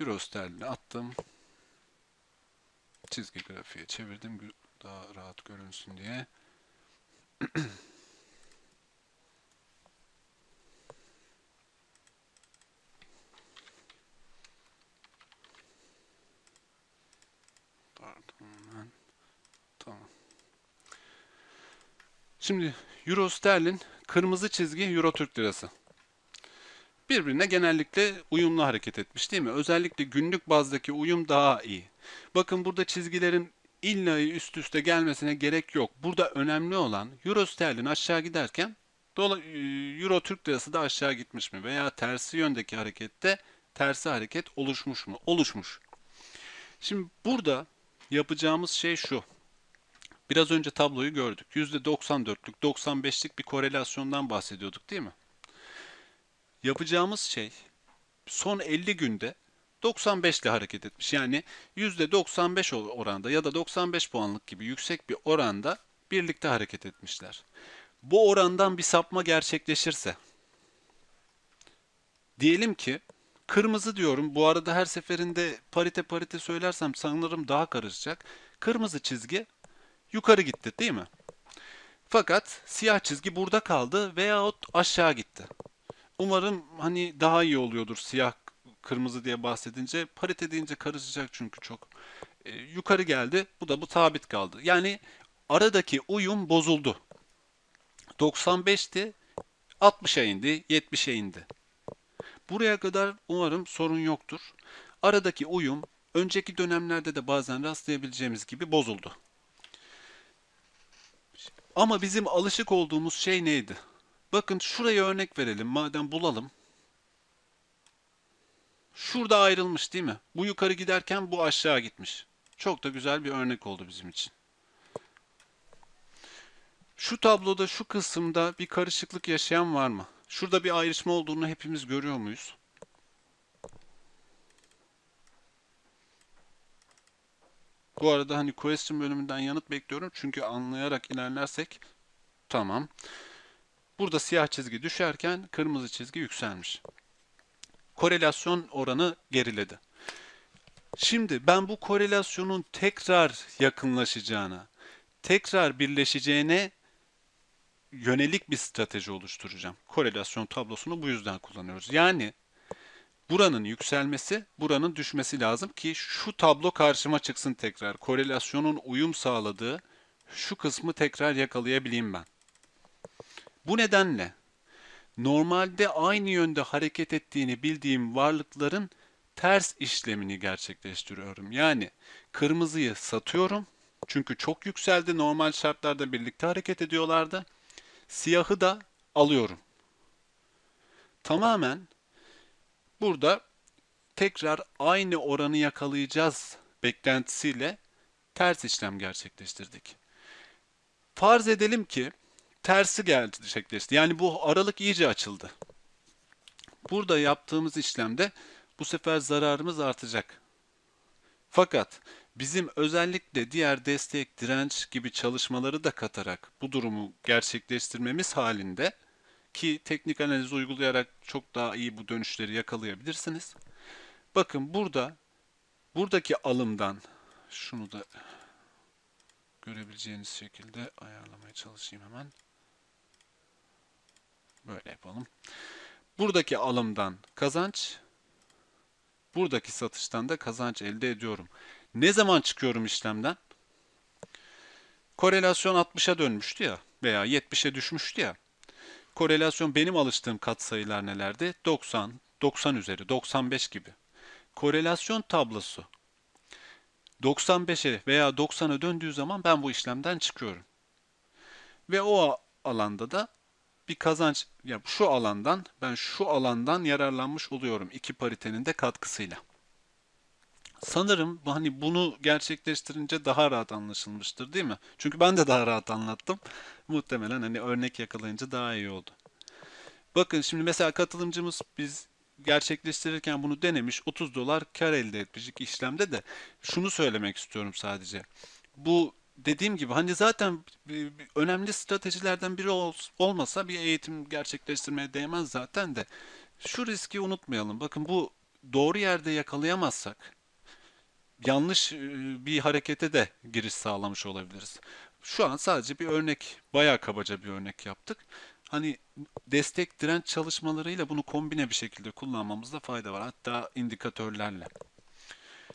Euro sterlini attım. Çizgi grafiğe çevirdim daha rahat görünsün diye. Şimdi Euro sterlin, kırmızı çizgi Euro Türk lirası. Birbirine genellikle uyumlu hareket etmiş değil mi? Özellikle günlük bazdaki uyum daha iyi. Bakın burada çizgilerin illa üst üste gelmesine gerek yok. Burada önemli olan Euro sterlin aşağı giderken Euro Türk lirası da aşağı gitmiş mi? Veya tersi yöndeki harekette tersi hareket oluşmuş mu? Oluşmuş. Şimdi burada yapacağımız şey şu. Biraz önce tabloyu gördük. %94'lük, 95'lik bir korelasyondan bahsediyorduk değil mi? Yapacağımız şey son 50 günde 95 ile hareket etmiş. Yani %95 oranda ya da 95 puanlık gibi yüksek bir oranda birlikte hareket etmişler. Bu orandan bir sapma gerçekleşirse diyelim ki kırmızı diyorum. Bu arada her seferinde parite parite söylersem sanırım daha karışacak. Kırmızı çizgi yukarı gitti değil mi? Fakat siyah çizgi burada kaldı veyahut aşağı gitti. Umarım hani daha iyi oluyordur siyah kırmızı diye bahsedince. Parite deyince karışacak çünkü çok. E, yukarı geldi. Bu da bu sabit kaldı. Yani aradaki uyum bozuldu. 95'ti. 60'a indi. 70'e indi. Buraya kadar umarım sorun yoktur. Aradaki uyum önceki dönemlerde de bazen rastlayabileceğimiz gibi bozuldu. Ama bizim alışık olduğumuz şey neydi? Bakın şuraya örnek verelim madem bulalım. Şurada ayrılmış değil mi? Bu yukarı giderken bu aşağı gitmiş. Çok da güzel bir örnek oldu bizim için. Şu tabloda şu kısımda bir karışıklık yaşayan var mı? Şurada bir ayrışma olduğunu hepimiz görüyor muyuz? Bu arada hani question bölümünden yanıt bekliyorum. Çünkü anlayarak ilerlersek tamam. Burada siyah çizgi düşerken kırmızı çizgi yükselmiş. Korelasyon oranı geriledi. Şimdi ben bu korelasyonun tekrar yakınlaşacağına, tekrar birleşeceğine yönelik bir strateji oluşturacağım. Korelasyon tablosunu bu yüzden kullanıyoruz. Yani Buranın yükselmesi, buranın düşmesi lazım ki şu tablo karşıma çıksın tekrar. Korelasyonun uyum sağladığı şu kısmı tekrar yakalayabileyim ben. Bu nedenle normalde aynı yönde hareket ettiğini bildiğim varlıkların ters işlemini gerçekleştiriyorum. Yani kırmızıyı satıyorum. Çünkü çok yükseldi. Normal şartlarda birlikte hareket ediyorlardı. Siyahı da alıyorum. Tamamen burada tekrar aynı oranı yakalayacağız beklentisiyle ters işlem gerçekleştirdik. Farz edelim ki tersi gerçekleşti. Yani bu aralık iyice açıldı. Burada yaptığımız işlemde bu sefer zararımız artacak. Fakat bizim özellikle diğer destek, direnç gibi çalışmaları da katarak bu durumu gerçekleştirmemiz halinde ki teknik analiz uygulayarak çok daha iyi bu dönüşleri yakalayabilirsiniz. Bakın burada buradaki alımdan şunu da görebileceğiniz şekilde ayarlamaya çalışayım hemen. Böyle yapalım. Buradaki alımdan kazanç, buradaki satıştan da kazanç elde ediyorum. Ne zaman çıkıyorum işlemden? Korelasyon 60'a dönmüştü ya veya 70'e düşmüştü ya. Korelasyon benim alıştığım katsayılar nelerdi? 90, 90 üzeri, 95 gibi. Korelasyon tablosu 95'e veya 90'a döndüğü zaman ben bu işlemden çıkıyorum. Ve o alanda da bir kazanç, ya şu alandan, ben şu alandan yararlanmış oluyorum iki paritenin de katkısıyla. Sanırım hani bunu gerçekleştirince daha rahat anlaşılmıştır değil mi? Çünkü ben de daha rahat anlattım. Muhtemelen hani örnek yakalayınca daha iyi oldu. Bakın şimdi mesela katılımcımız biz gerçekleştirirken bunu denemiş 30 dolar kar elde etmiş iki işlemde de şunu söylemek istiyorum sadece. Bu dediğim gibi hani zaten önemli stratejilerden biri olmasa bir eğitim gerçekleştirmeye değmez zaten de şu riski unutmayalım. Bakın bu doğru yerde yakalayamazsak yanlış bir harekete de giriş sağlamış olabiliriz. Şu an sadece bir örnek, bayağı kabaca bir örnek yaptık. Hani destek direnç çalışmalarıyla bunu kombine bir şekilde kullanmamızda fayda var. Hatta indikatörlerle.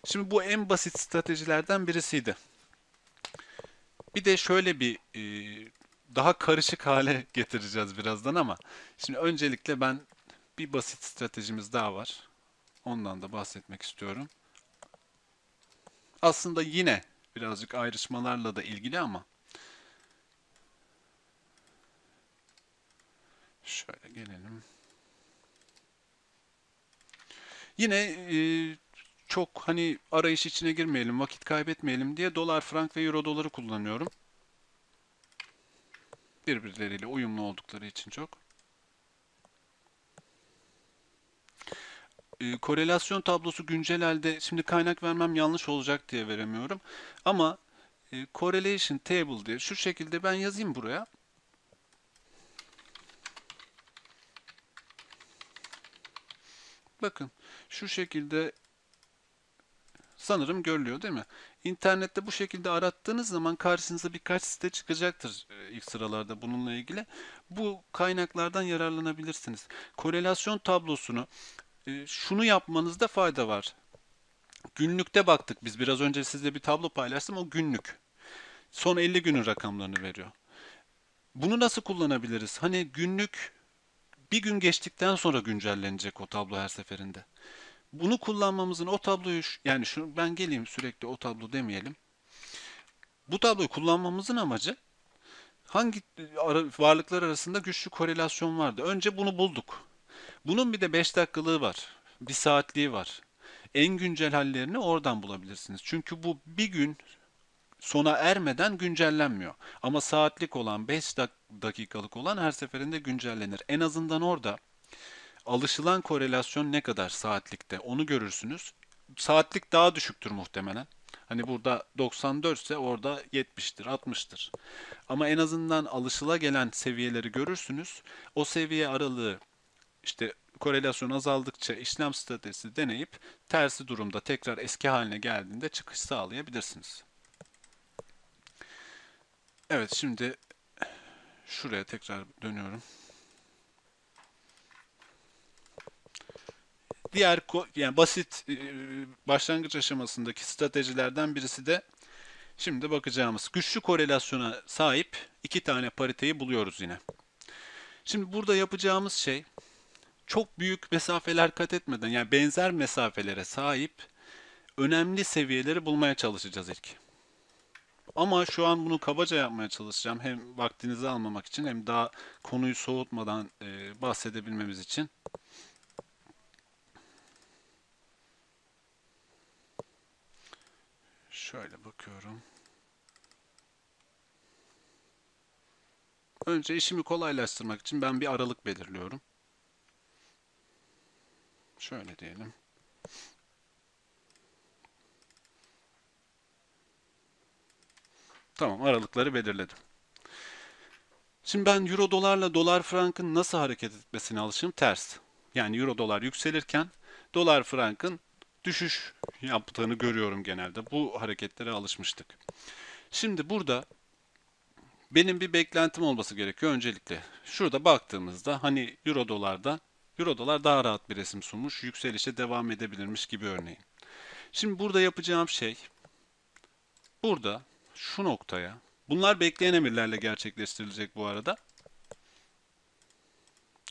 Şimdi bu en basit stratejilerden birisiydi. Bir de şöyle bir e, daha karışık hale getireceğiz birazdan ama şimdi öncelikle ben bir basit stratejimiz daha var. Ondan da bahsetmek istiyorum. Aslında yine birazcık ayrışmalarla da ilgili ama şöyle gelelim. Yine e, çok hani arayış içine girmeyelim, vakit kaybetmeyelim diye dolar, frank ve euro doları kullanıyorum. Birbirleriyle uyumlu oldukları için çok. E, korelasyon tablosu güncel halde şimdi kaynak vermem yanlış olacak diye veremiyorum. Ama e, correlation table diye şu şekilde ben yazayım buraya. Bakın şu şekilde sanırım görülüyor değil mi? İnternette bu şekilde arattığınız zaman karşınıza birkaç site çıkacaktır e, ilk sıralarda bununla ilgili. Bu kaynaklardan yararlanabilirsiniz. Korelasyon tablosunu e, şunu yapmanızda fayda var. Günlükte baktık biz biraz önce sizle bir tablo paylaştım o günlük. Son 50 günün rakamlarını veriyor. Bunu nasıl kullanabiliriz? Hani günlük bir gün geçtikten sonra güncellenecek o tablo her seferinde. Bunu kullanmamızın o tabloyu yani şu ben geleyim sürekli o tablo demeyelim. Bu tabloyu kullanmamızın amacı hangi varlıklar arasında güçlü korelasyon vardı. Önce bunu bulduk. Bunun bir de 5 dakikalığı var. Bir saatliği var. En güncel hallerini oradan bulabilirsiniz. Çünkü bu bir gün sona ermeden güncellenmiyor. Ama saatlik olan 5 dakikalık olan her seferinde güncellenir. En azından orada alışılan korelasyon ne kadar saatlikte onu görürsünüz. Saatlik daha düşüktür muhtemelen. Hani burada 94 ise orada 70'tir, 60'tır. Ama en azından alışıla gelen seviyeleri görürsünüz. O seviye aralığı işte korelasyon azaldıkça işlem stratejisi deneyip tersi durumda tekrar eski haline geldiğinde çıkış sağlayabilirsiniz. Evet şimdi şuraya tekrar dönüyorum. diğer yani basit e, başlangıç aşamasındaki stratejilerden birisi de şimdi bakacağımız güçlü korelasyona sahip iki tane pariteyi buluyoruz yine. Şimdi burada yapacağımız şey çok büyük mesafeler kat etmeden yani benzer mesafelere sahip önemli seviyeleri bulmaya çalışacağız ilk. Ama şu an bunu kabaca yapmaya çalışacağım. Hem vaktinizi almamak için hem daha konuyu soğutmadan e, bahsedebilmemiz için. Şöyle bakıyorum. Önce işimi kolaylaştırmak için ben bir aralık belirliyorum. Şöyle diyelim. Tamam, aralıkları belirledim. Şimdi ben euro dolarla dolar frankın nasıl hareket etmesine alışım ters. Yani euro dolar yükselirken dolar frankın düşüş yaptığını görüyorum genelde. Bu hareketlere alışmıştık. Şimdi burada benim bir beklentim olması gerekiyor öncelikle. Şurada baktığımızda hani euro dolarda euro dolar daha rahat bir resim sunmuş. Yükselişe devam edebilirmiş gibi örneğin. Şimdi burada yapacağım şey burada şu noktaya bunlar bekleyen emirlerle gerçekleştirilecek bu arada.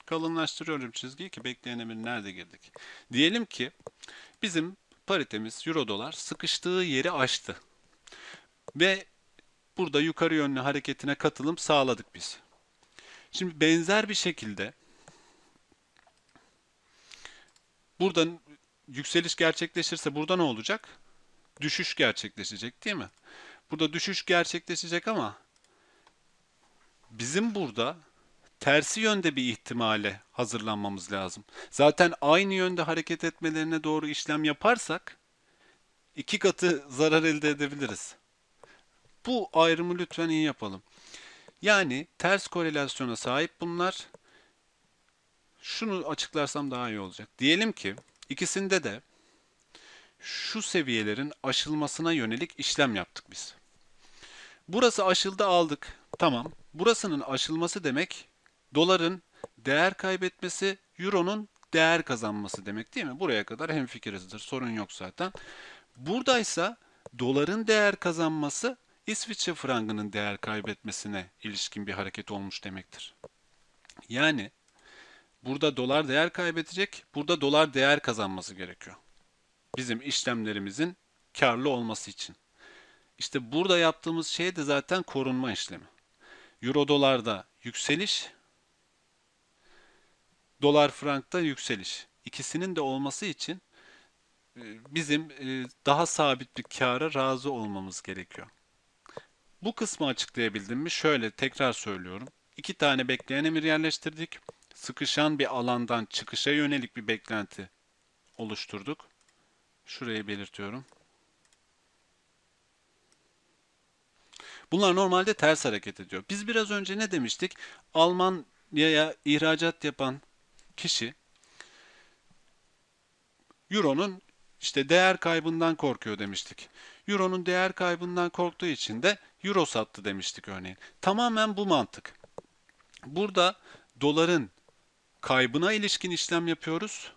Kalınlaştırıyorum çizgiyi ki bekleyen emir nerede girdik. Diyelim ki bizim paritemiz euro dolar sıkıştığı yeri aştı. Ve burada yukarı yönlü hareketine katılım sağladık biz. Şimdi benzer bir şekilde buradan yükseliş gerçekleşirse burada ne olacak? Düşüş gerçekleşecek değil mi? Burada düşüş gerçekleşecek ama bizim burada tersi yönde bir ihtimale hazırlanmamız lazım. Zaten aynı yönde hareket etmelerine doğru işlem yaparsak iki katı zarar elde edebiliriz. Bu ayrımı lütfen iyi yapalım. Yani ters korelasyona sahip bunlar. Şunu açıklarsam daha iyi olacak. Diyelim ki ikisinde de şu seviyelerin aşılmasına yönelik işlem yaptık biz. Burası aşıldı aldık. Tamam. Burasının aşılması demek doların değer kaybetmesi, euronun değer kazanması demek değil mi? Buraya kadar hemfikirizdir. Sorun yok zaten. Buradaysa doların değer kazanması İsviçre frangının değer kaybetmesine ilişkin bir hareket olmuş demektir. Yani burada dolar değer kaybedecek, burada dolar değer kazanması gerekiyor. Bizim işlemlerimizin karlı olması için. İşte burada yaptığımız şey de zaten korunma işlemi. Euro dolarda yükseliş, dolar frankta yükseliş. İkisinin de olması için e, bizim e, daha sabit bir kâra razı olmamız gerekiyor. Bu kısmı açıklayabildim mi? Şöyle tekrar söylüyorum. İki tane bekleyen emir yerleştirdik. Sıkışan bir alandan çıkışa yönelik bir beklenti oluşturduk. Şurayı belirtiyorum. Bunlar normalde ters hareket ediyor. Biz biraz önce ne demiştik? Almanya'ya ihracat yapan kişi Euro'nun işte değer kaybından korkuyor demiştik. Euro'nun değer kaybından korktuğu için de Euro sattı demiştik örneğin. Tamamen bu mantık. Burada doların kaybına ilişkin işlem yapıyoruz.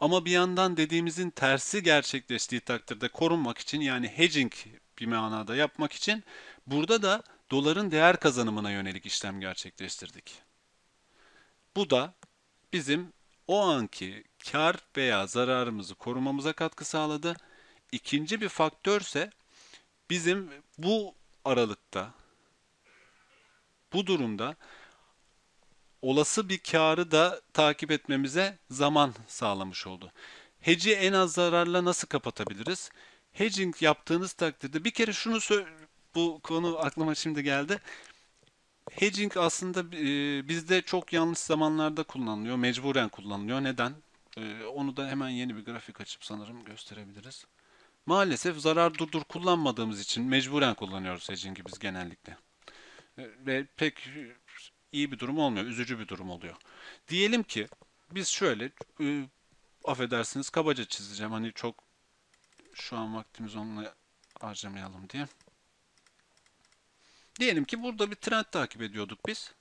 Ama bir yandan dediğimizin tersi gerçekleştiği takdirde korunmak için yani hedging bir manada yapmak için burada da doların değer kazanımına yönelik işlem gerçekleştirdik. Bu da bizim o anki kar veya zararımızı korumamıza katkı sağladı. İkinci bir faktör ise bizim bu aralıkta bu durumda olası bir karı da takip etmemize zaman sağlamış oldu. Hedge'i en az zararla nasıl kapatabiliriz? Hedging yaptığınız takdirde bir kere şunu bu konu aklıma şimdi geldi. Hedging aslında e, bizde çok yanlış zamanlarda kullanılıyor. Mecburen kullanılıyor. Neden? E, onu da hemen yeni bir grafik açıp sanırım gösterebiliriz. Maalesef zarar durdur kullanmadığımız için mecburen kullanıyoruz hedging'i biz genellikle. E, ve pek iyi bir durum olmuyor. Üzücü bir durum oluyor. Diyelim ki biz şöyle affedersiniz kabaca çizeceğim. Hani çok şu an vaktimiz onunla harcamayalım diye. Diyelim ki burada bir trend takip ediyorduk biz.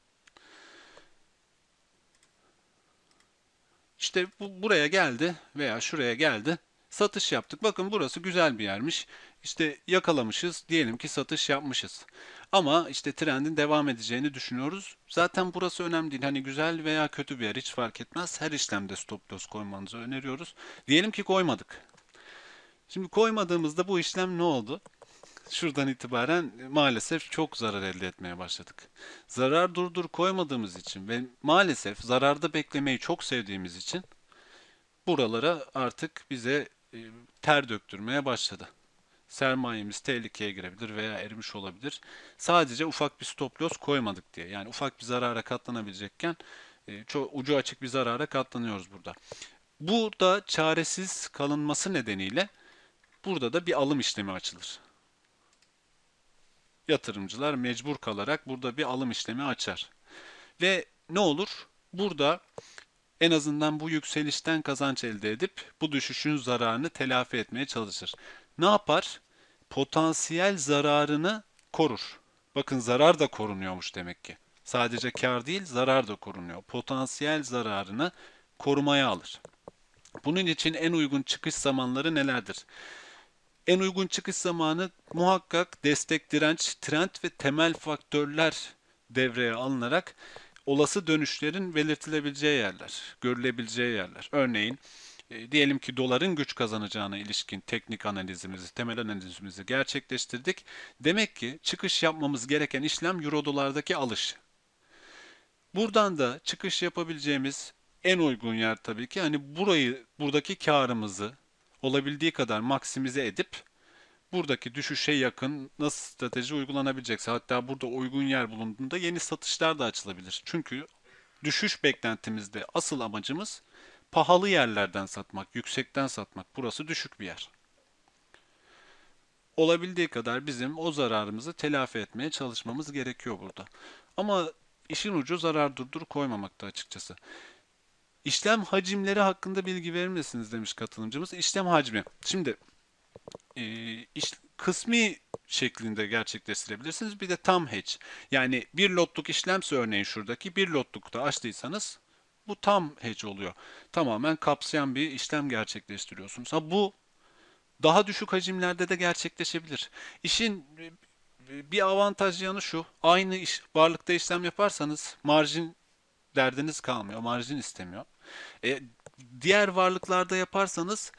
İşte bu buraya geldi veya şuraya geldi. Satış yaptık. Bakın burası güzel bir yermiş. İşte yakalamışız. Diyelim ki satış yapmışız. Ama işte trendin devam edeceğini düşünüyoruz. Zaten burası önemli değil. Hani güzel veya kötü bir yer hiç fark etmez. Her işlemde stop loss koymanızı öneriyoruz. Diyelim ki koymadık. Şimdi koymadığımızda bu işlem ne oldu? Şuradan itibaren maalesef çok zarar elde etmeye başladık. Zarar durdur koymadığımız için ve maalesef zararda beklemeyi çok sevdiğimiz için buralara artık bize e, ter döktürmeye başladı. Sermayemiz tehlikeye girebilir veya erimiş olabilir. Sadece ufak bir stop loss koymadık diye. Yani ufak bir zarara katlanabilecekken e, çok ucu açık bir zarara katlanıyoruz burada. Burada çaresiz kalınması nedeniyle burada da bir alım işlemi açılır. Yatırımcılar mecbur kalarak burada bir alım işlemi açar. Ve ne olur? Burada en azından bu yükselişten kazanç elde edip bu düşüşün zararını telafi etmeye çalışır. Ne yapar? Potansiyel zararını korur. Bakın zarar da korunuyormuş demek ki. Sadece kar değil zarar da korunuyor. Potansiyel zararını korumaya alır. Bunun için en uygun çıkış zamanları nelerdir? En uygun çıkış zamanı muhakkak destek direnç, trend ve temel faktörler devreye alınarak olası dönüşlerin belirtilebileceği yerler, görülebileceği yerler. Örneğin e, diyelim ki doların güç kazanacağına ilişkin teknik analizimizi, temel analizimizi gerçekleştirdik. Demek ki çıkış yapmamız gereken işlem euro dolardaki alış. Buradan da çıkış yapabileceğimiz en uygun yer tabii ki hani burayı buradaki karımızı olabildiği kadar maksimize edip buradaki düşüşe yakın nasıl strateji uygulanabilecekse hatta burada uygun yer bulunduğunda yeni satışlar da açılabilir. Çünkü düşüş beklentimizde asıl amacımız pahalı yerlerden satmak, yüksekten satmak. Burası düşük bir yer. Olabildiği kadar bizim o zararımızı telafi etmeye çalışmamız gerekiyor burada. Ama işin ucu zarar durdur koymamakta açıkçası. İşlem hacimleri hakkında bilgi verir misiniz demiş katılımcımız. İşlem hacmi. Şimdi e, iş, kısmi şeklinde gerçekleştirebilirsiniz. Bir de tam hedge. Yani bir lotluk işlemse örneğin şuradaki bir lotlukta açtıysanız bu tam hedge oluyor. Tamamen kapsayan bir işlem gerçekleştiriyorsunuz. Ha bu daha düşük hacimlerde de gerçekleşebilir. İşin bir avantaj yanı şu. Aynı iş, varlıkta işlem yaparsanız marjin derdiniz kalmıyor. Marjin istemiyor. E, diğer varlıklarda yaparsanız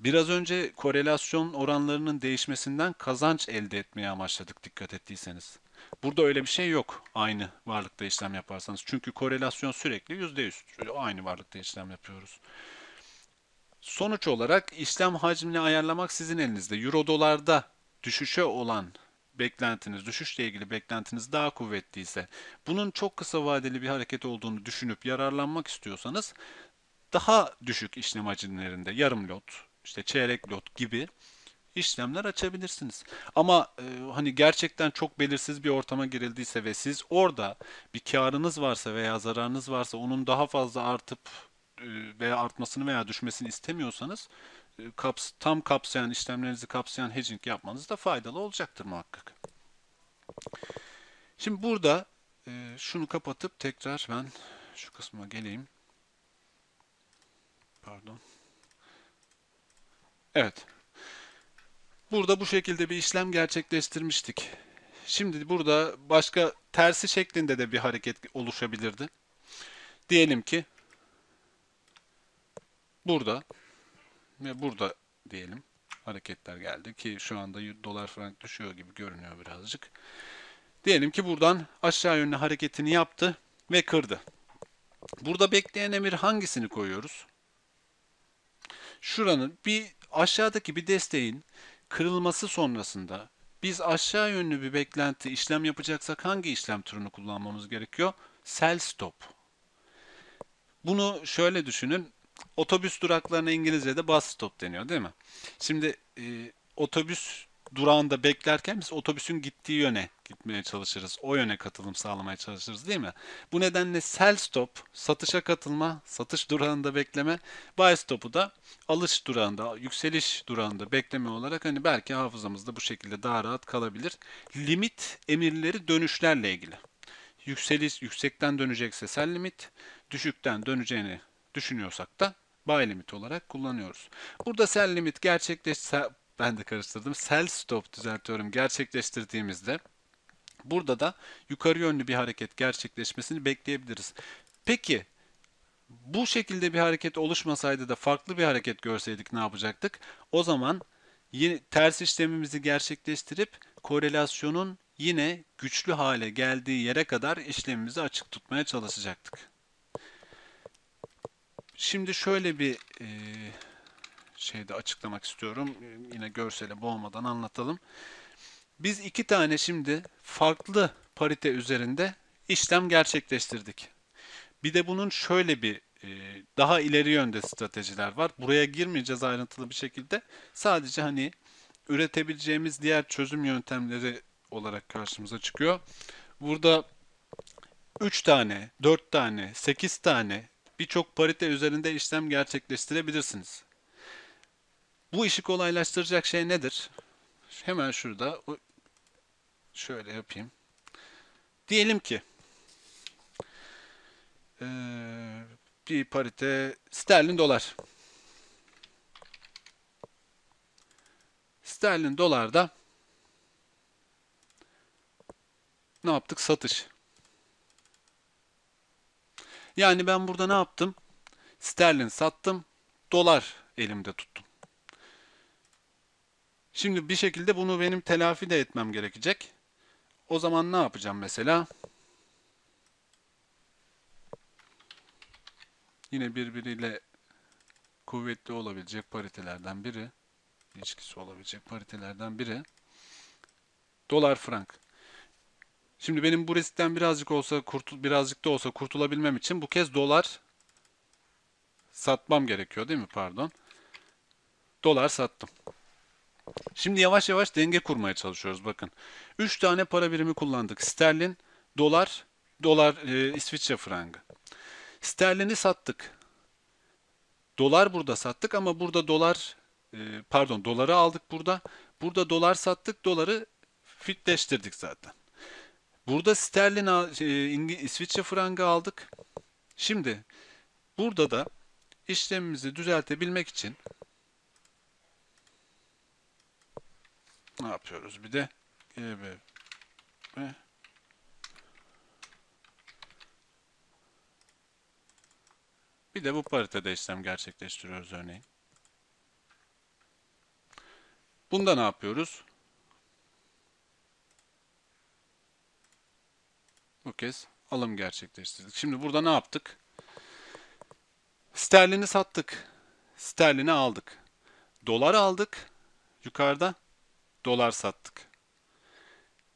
biraz önce korelasyon oranlarının değişmesinden kazanç elde etmeye amaçladık dikkat ettiyseniz. Burada öyle bir şey yok aynı varlıkta işlem yaparsanız. Çünkü korelasyon sürekli %100. Aynı varlıkta işlem yapıyoruz. Sonuç olarak işlem hacmini ayarlamak sizin elinizde. Euro dolarda düşüşe olan beklentiniz, düşüşle ilgili beklentiniz daha kuvvetliyse, bunun çok kısa vadeli bir hareket olduğunu düşünüp yararlanmak istiyorsanız daha düşük işlem hacimlerinde yarım lot, işte çeyrek lot gibi işlemler açabilirsiniz. Ama e, hani gerçekten çok belirsiz bir ortama girildiyse ve siz orada bir karınız varsa veya zararınız varsa onun daha fazla artıp e, veya artmasını veya düşmesini istemiyorsanız kaps tam kapsayan işlemlerinizi kapsayan hedging yapmanız da faydalı olacaktır muhakkak. Şimdi burada e, şunu kapatıp tekrar ben şu kısma geleyim. Pardon. Evet. Burada bu şekilde bir işlem gerçekleştirmiştik. Şimdi burada başka tersi şeklinde de bir hareket oluşabilirdi. Diyelim ki burada ve burada diyelim hareketler geldi ki şu anda dolar frank düşüyor gibi görünüyor birazcık. Diyelim ki buradan aşağı yönlü hareketini yaptı ve kırdı. Burada bekleyen emir hangisini koyuyoruz? Şuranın bir aşağıdaki bir desteğin kırılması sonrasında biz aşağı yönlü bir beklenti işlem yapacaksak hangi işlem türünü kullanmamız gerekiyor? Sell stop. Bunu şöyle düşünün. Otobüs duraklarına İngilizce'de bus stop deniyor değil mi? Şimdi e, otobüs durağında beklerken biz otobüsün gittiği yöne gitmeye çalışırız. O yöne katılım sağlamaya çalışırız değil mi? Bu nedenle sell stop, satışa katılma, satış durağında bekleme, buy stop'u da alış durağında, yükseliş durağında bekleme olarak hani belki hafızamızda bu şekilde daha rahat kalabilir. Limit emirleri dönüşlerle ilgili. Yükseliş, yüksekten dönecekse sell limit, düşükten döneceğini düşünüyorsak da buy limit olarak kullanıyoruz. Burada sell limit gerçekleş ben de karıştırdım. Sell stop düzeltiyorum. Gerçekleştirdiğimizde burada da yukarı yönlü bir hareket gerçekleşmesini bekleyebiliriz. Peki bu şekilde bir hareket oluşmasaydı da farklı bir hareket görseydik ne yapacaktık? O zaman yine ters işlemimizi gerçekleştirip korelasyonun yine güçlü hale geldiği yere kadar işlemimizi açık tutmaya çalışacaktık. Şimdi şöyle bir e, şeyde açıklamak istiyorum. Yine görsele boğmadan anlatalım. Biz iki tane şimdi farklı parite üzerinde işlem gerçekleştirdik. Bir de bunun şöyle bir e, daha ileri yönde stratejiler var. Buraya girmeyeceğiz ayrıntılı bir şekilde. Sadece hani üretebileceğimiz diğer çözüm yöntemleri olarak karşımıza çıkıyor. Burada 3 tane, 4 tane, 8 tane birçok parite üzerinde işlem gerçekleştirebilirsiniz. Bu işi kolaylaştıracak şey nedir? Hemen şurada şöyle yapayım. Diyelim ki bir parite sterlin dolar. Sterlin dolarda ne yaptık? Satış. Yani ben burada ne yaptım? Sterlin sattım, dolar elimde tuttum. Şimdi bir şekilde bunu benim telafi de etmem gerekecek. O zaman ne yapacağım mesela? Yine birbiriyle kuvvetli olabilecek paritelerden biri, ilişkisi olabilecek paritelerden biri dolar frank. Şimdi benim bu riskten birazcık olsa kurtul birazcık da olsa kurtulabilmem için bu kez dolar satmam gerekiyor değil mi? Pardon. Dolar sattım. Şimdi yavaş yavaş denge kurmaya çalışıyoruz bakın. 3 tane para birimi kullandık. Sterlin, dolar, dolar e, İsviçre frangı. Sterlini sattık. Dolar burada sattık ama burada dolar e, pardon doları aldık burada. Burada dolar sattık, doları fitleştirdik zaten. Burada sterlin e, İsviçre frangı aldık. Şimdi burada da işlemimizi düzeltebilmek için ne yapıyoruz? Bir de GB bir de bu paritede işlem gerçekleştiriyoruz örneğin. Bunda ne yapıyoruz? Bu kez alım gerçekleştirdik. Şimdi burada ne yaptık? Sterlini sattık. Sterlini aldık. Dolar aldık. Yukarıda dolar sattık.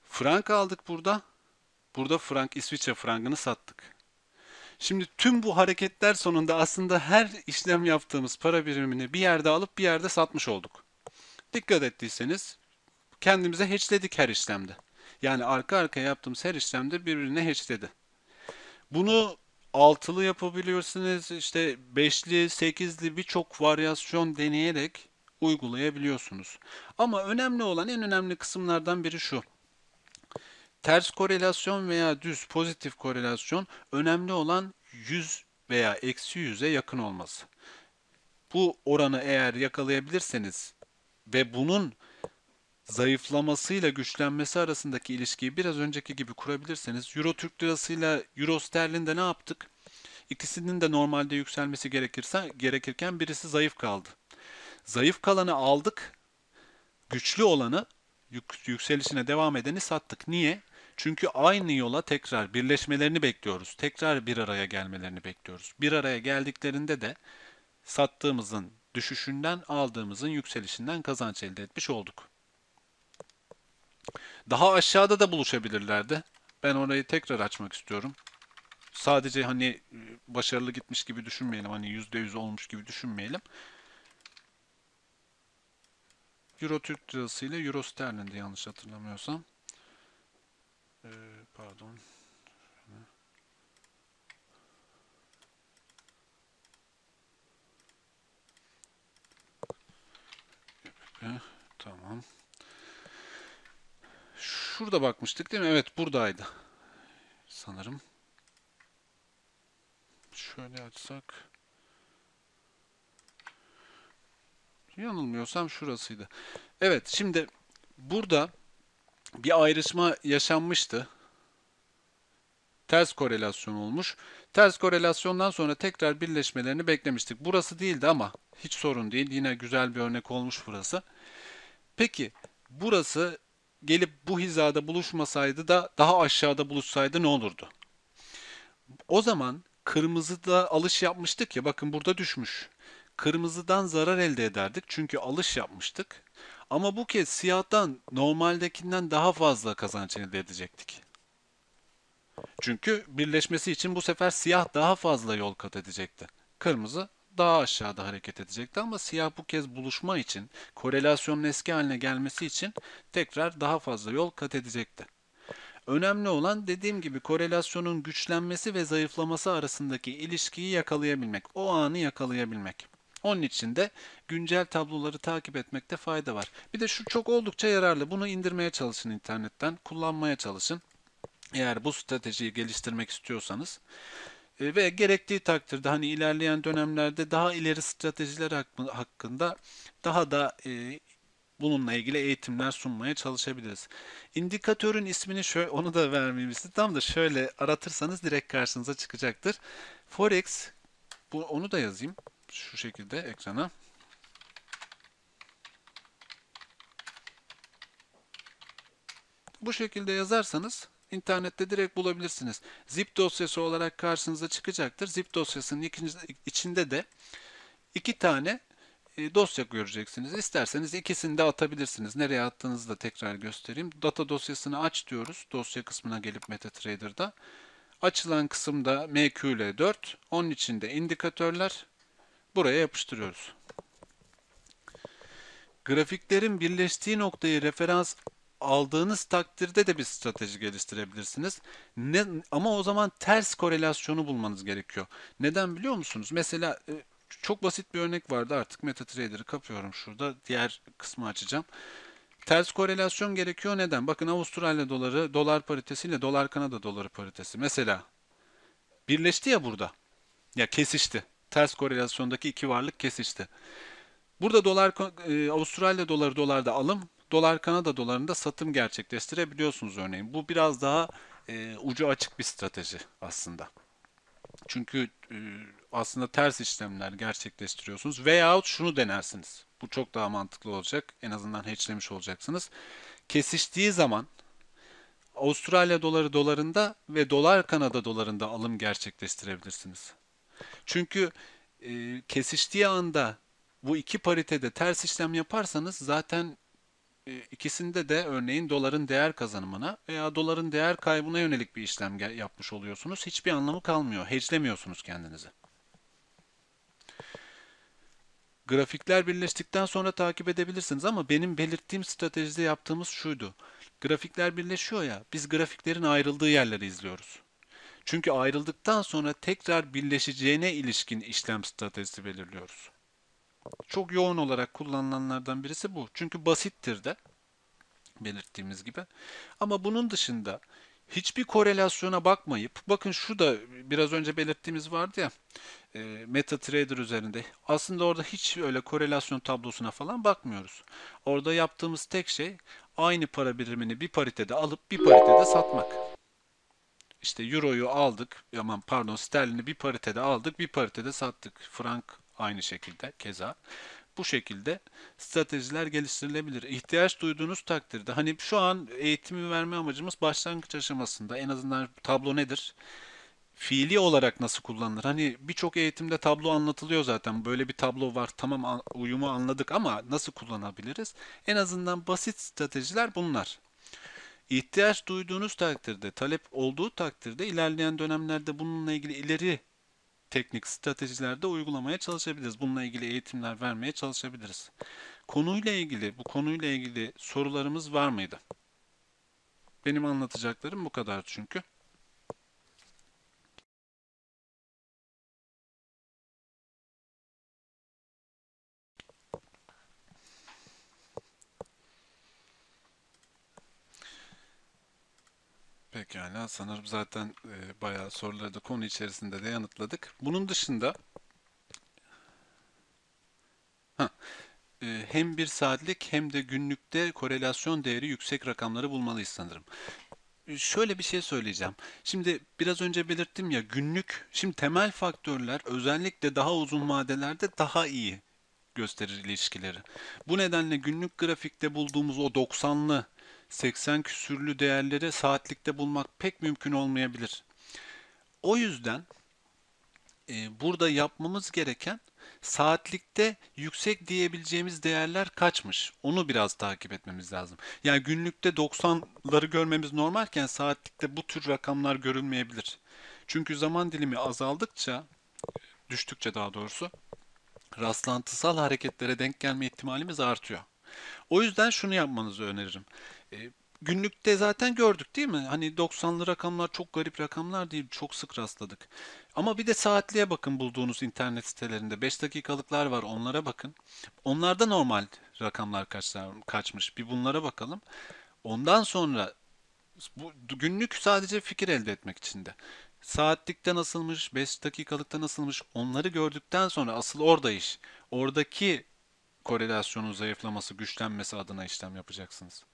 Frank aldık burada. Burada frank İsviçre frangını sattık. Şimdi tüm bu hareketler sonunda aslında her işlem yaptığımız para birimini bir yerde alıp bir yerde satmış olduk. Dikkat ettiyseniz kendimize hatchledik her işlemde. Yani arka arkaya yaptığımız her işlemde birbirine hatchledi. Bunu altılı yapabiliyorsunuz. işte beşli, sekizli birçok varyasyon deneyerek uygulayabiliyorsunuz. Ama önemli olan en önemli kısımlardan biri şu. Ters korelasyon veya düz pozitif korelasyon önemli olan 100 veya eksi 100'e yakın olması. Bu oranı eğer yakalayabilirseniz ve bunun zayıflamasıyla güçlenmesi arasındaki ilişkiyi biraz önceki gibi kurabilirseniz Euro Türk Lirası ile Euro Sterlin'de ne yaptık? İkisinin de normalde yükselmesi gerekirse gerekirken birisi zayıf kaldı. Zayıf kalanı aldık. Güçlü olanı yük, yükselişine devam edeni sattık. Niye? Çünkü aynı yola tekrar birleşmelerini bekliyoruz. Tekrar bir araya gelmelerini bekliyoruz. Bir araya geldiklerinde de sattığımızın düşüşünden aldığımızın yükselişinden kazanç elde etmiş olduk. Daha aşağıda da buluşabilirlerdi. Ben orayı tekrar açmak istiyorum. Sadece hani e, başarılı gitmiş gibi düşünmeyelim. Hani %100 olmuş gibi düşünmeyelim. Euro Türk Lirası ile Euro Sterlin'de yanlış hatırlamıyorsam. Ee, pardon. Tamam. Şurada bakmıştık değil mi? Evet buradaydı. Sanırım. Şöyle açsak. Yanılmıyorsam şurasıydı. Evet şimdi burada bir ayrışma yaşanmıştı. Ters korelasyon olmuş. Ters korelasyondan sonra tekrar birleşmelerini beklemiştik. Burası değildi ama hiç sorun değil. Yine güzel bir örnek olmuş burası. Peki burası gelip bu hizada buluşmasaydı da daha aşağıda buluşsaydı ne olurdu? O zaman kırmızıda alış yapmıştık ya bakın burada düşmüş. Kırmızıdan zarar elde ederdik çünkü alış yapmıştık. Ama bu kez siyahtan normaldekinden daha fazla kazanç elde edecektik. Çünkü birleşmesi için bu sefer siyah daha fazla yol kat edecekti. Kırmızı daha aşağıda hareket edecekti ama siyah bu kez buluşma için, korelasyonun eski haline gelmesi için tekrar daha fazla yol kat edecekti. Önemli olan dediğim gibi korelasyonun güçlenmesi ve zayıflaması arasındaki ilişkiyi yakalayabilmek, o anı yakalayabilmek. Onun için de güncel tabloları takip etmekte fayda var. Bir de şu çok oldukça yararlı. Bunu indirmeye çalışın internetten, kullanmaya çalışın. Eğer bu stratejiyi geliştirmek istiyorsanız ve gerektiği takdirde hani ilerleyen dönemlerde daha ileri stratejiler hakkında daha da e, bununla ilgili eğitimler sunmaya çalışabiliriz. İndikatörün ismini şöyle onu da vermeyeyim size. Tam da şöyle aratırsanız direkt karşınıza çıkacaktır. Forex bu onu da yazayım şu şekilde ekrana. Bu şekilde yazarsanız internette direkt bulabilirsiniz. Zip dosyası olarak karşınıza çıkacaktır. Zip dosyasının içinde de iki tane e, dosya göreceksiniz. İsterseniz ikisini de atabilirsiniz. Nereye attığınızı da tekrar göstereyim. Data dosyasını aç diyoruz. Dosya kısmına gelip MetaTrader'da. Açılan kısımda MQL4. Onun içinde indikatörler. Buraya yapıştırıyoruz. Grafiklerin birleştiği noktayı referans aldığınız takdirde de bir strateji geliştirebilirsiniz. Ne, ama o zaman ters korelasyonu bulmanız gerekiyor. Neden biliyor musunuz? Mesela e, çok basit bir örnek vardı artık MetaTrader'ı kapıyorum şurada. Diğer kısmı açacağım. Ters korelasyon gerekiyor. Neden? Bakın Avustralya doları dolar paritesiyle dolar Kanada doları paritesi. Mesela birleşti ya burada. Ya kesişti. Ters korelasyondaki iki varlık kesişti. Burada dolar e, Avustralya doları dolarda alım, dolar Kanada dolarında satım gerçekleştirebiliyorsunuz örneğin. Bu biraz daha e, ucu açık bir strateji aslında. Çünkü e, aslında ters işlemler gerçekleştiriyorsunuz veyahut şunu denersiniz. Bu çok daha mantıklı olacak. En azından hedgelemiş olacaksınız. Kesiştiği zaman Avustralya doları dolarında ve dolar Kanada dolarında alım gerçekleştirebilirsiniz. Çünkü e, kesiştiği anda bu iki paritede ters işlem yaparsanız zaten ikisinde de örneğin doların değer kazanımına veya doların değer kaybına yönelik bir işlem yapmış oluyorsunuz. Hiçbir anlamı kalmıyor. Hedgelemiyorsunuz kendinizi. Grafikler birleştikten sonra takip edebilirsiniz ama benim belirttiğim stratejide yaptığımız şuydu. Grafikler birleşiyor ya, biz grafiklerin ayrıldığı yerleri izliyoruz. Çünkü ayrıldıktan sonra tekrar birleşeceğine ilişkin işlem stratejisi belirliyoruz. Çok yoğun olarak kullanılanlardan birisi bu. Çünkü basittir de belirttiğimiz gibi. Ama bunun dışında hiçbir korelasyona bakmayıp bakın şurada biraz önce belirttiğimiz vardı ya e, MetaTrader üzerinde aslında orada hiç öyle korelasyon tablosuna falan bakmıyoruz. Orada yaptığımız tek şey aynı para birimini bir paritede alıp bir paritede satmak. İşte Euro'yu aldık, aman pardon sterlini bir paritede aldık, bir paritede sattık. Frank aynı şekilde keza. Bu şekilde stratejiler geliştirilebilir. İhtiyaç duyduğunuz takdirde hani şu an eğitimi verme amacımız başlangıç aşamasında en azından tablo nedir? Fiili olarak nasıl kullanılır? Hani birçok eğitimde tablo anlatılıyor zaten. Böyle bir tablo var. Tamam uyumu anladık ama nasıl kullanabiliriz? En azından basit stratejiler bunlar. İhtiyaç duyduğunuz takdirde, talep olduğu takdirde ilerleyen dönemlerde bununla ilgili ileri teknik stratejilerde uygulamaya çalışabiliriz. Bununla ilgili eğitimler vermeye çalışabiliriz. Konuyla ilgili, bu konuyla ilgili sorularımız var mıydı? Benim anlatacaklarım bu kadar çünkü. Pekala sanırım zaten e, bayağı soruları da konu içerisinde de yanıtladık. Bunun dışında ha, e, hem bir saatlik hem de günlükte korelasyon değeri yüksek rakamları bulmalıyız sanırım. E, Şöyle bir şey söyleyeceğim. Şimdi biraz önce belirttim ya günlük, şimdi temel faktörler özellikle daha uzun vadelerde daha iyi gösterir ilişkileri. Bu nedenle günlük grafikte bulduğumuz o 90'lı 80 küsürlü değerleri saatlikte bulmak pek mümkün olmayabilir. O yüzden e, burada yapmamız gereken saatlikte yüksek diyebileceğimiz değerler kaçmış? Onu biraz takip etmemiz lazım. Yani günlükte 90'ları görmemiz normalken saatlikte bu tür rakamlar görülmeyebilir. Çünkü zaman dilimi azaldıkça, düştükçe daha doğrusu rastlantısal hareketlere denk gelme ihtimalimiz artıyor. O yüzden şunu yapmanızı öneririm. E, günlükte zaten gördük değil mi? Hani 90'lı rakamlar çok garip rakamlar değil, çok sık rastladık. Ama bir de saatliğe bakın bulduğunuz internet sitelerinde. 5 dakikalıklar var, onlara bakın. Onlarda normal rakamlar kaçlar, kaçmış. Bir bunlara bakalım. Ondan sonra bu günlük sadece fikir elde etmek için de. Saatlikte nasılmış, 5 dakikalıkta nasılmış onları gördükten sonra asıl orada iş. Oradaki korelasyonun zayıflaması, güçlenmesi adına işlem yapacaksınız.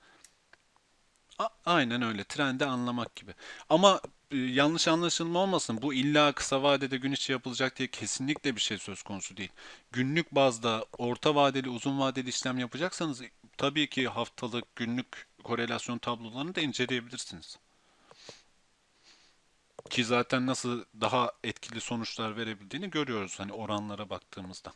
Aynen öyle. Trendi anlamak gibi. Ama e, yanlış anlaşılma olmasın. Bu illa kısa vadede gün içi yapılacak diye kesinlikle bir şey söz konusu değil. Günlük bazda orta vadeli, uzun vadeli işlem yapacaksanız tabii ki haftalık, günlük korelasyon tablolarını da inceleyebilirsiniz. Ki zaten nasıl daha etkili sonuçlar verebildiğini görüyoruz hani oranlara baktığımızda.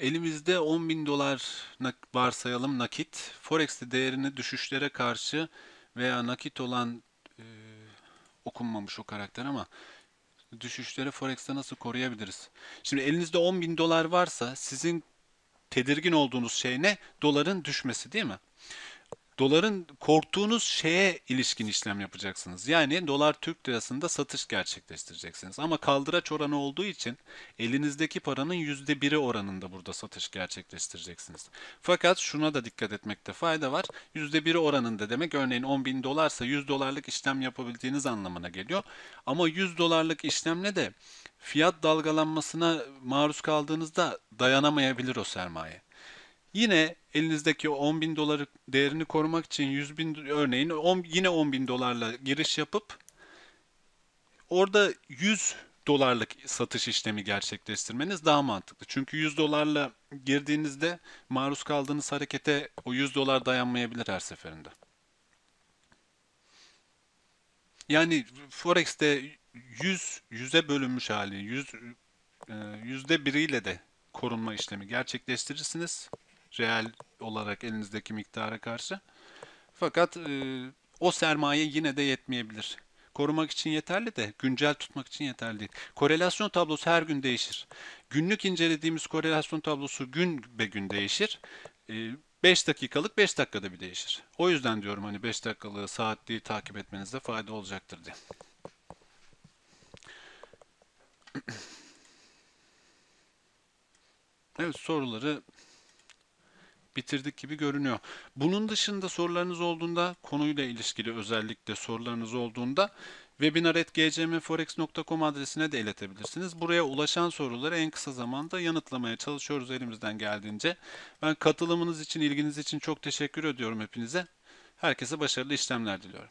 Elimizde 10 bin dolar varsayalım nakit. Forex'te değerini düşüşlere karşı veya nakit olan e, okunmamış o karakter ama düşüşleri Forex'te nasıl koruyabiliriz? Şimdi elinizde 10 bin dolar varsa sizin tedirgin olduğunuz şey ne? Doların düşmesi değil mi? Doların korktuğunuz şeye ilişkin işlem yapacaksınız. Yani dolar Türk lirasında satış gerçekleştireceksiniz. Ama kaldıraç oranı olduğu için elinizdeki paranın yüzde biri oranında burada satış gerçekleştireceksiniz. Fakat şuna da dikkat etmekte fayda var. Yüzde biri oranında demek örneğin 10 bin dolarsa 100 dolarlık işlem yapabildiğiniz anlamına geliyor. Ama 100 dolarlık işlemle de fiyat dalgalanmasına maruz kaldığınızda dayanamayabilir o sermaye. Yine elinizdeki 10 bin doları değerini korumak için 100 bin örneğin 10, yine 10 bin dolarla giriş yapıp orada 100 dolarlık satış işlemi gerçekleştirmeniz daha mantıklı. Çünkü 100 dolarla girdiğinizde maruz kaldığınız harekete o 100 dolar dayanmayabilir her seferinde. Yani Forex'te 100 yüze bölünmüş hali 100 e, yüzde biriyle de korunma işlemi gerçekleştirirsiniz. Reel olarak elinizdeki miktara karşı. Fakat e, o sermaye yine de yetmeyebilir. Korumak için yeterli de güncel tutmak için yeterli değil. Korelasyon tablosu her gün değişir. Günlük incelediğimiz korelasyon tablosu gün be gün değişir. E, 5 dakikalık 5 dakikada bir değişir. O yüzden diyorum hani 5 dakikalığı saatliği takip etmenizde fayda olacaktır diye. Evet soruları bitirdik gibi görünüyor. Bunun dışında sorularınız olduğunda konuyla ilişkili özellikle sorularınız olduğunda webinar.gcmforex.com adresine de iletebilirsiniz. Buraya ulaşan soruları en kısa zamanda yanıtlamaya çalışıyoruz elimizden geldiğince. Ben katılımınız için, ilginiz için çok teşekkür ediyorum hepinize. Herkese başarılı işlemler diliyorum.